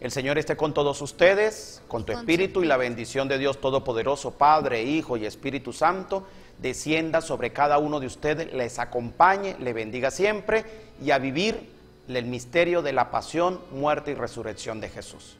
El Señor esté con todos ustedes, con tu espíritu y la bendición de Dios Todopoderoso, Padre, Hijo y Espíritu Santo, descienda sobre cada uno de ustedes, les acompañe, le bendiga siempre y a vivir el misterio de la pasión, muerte y resurrección de Jesús.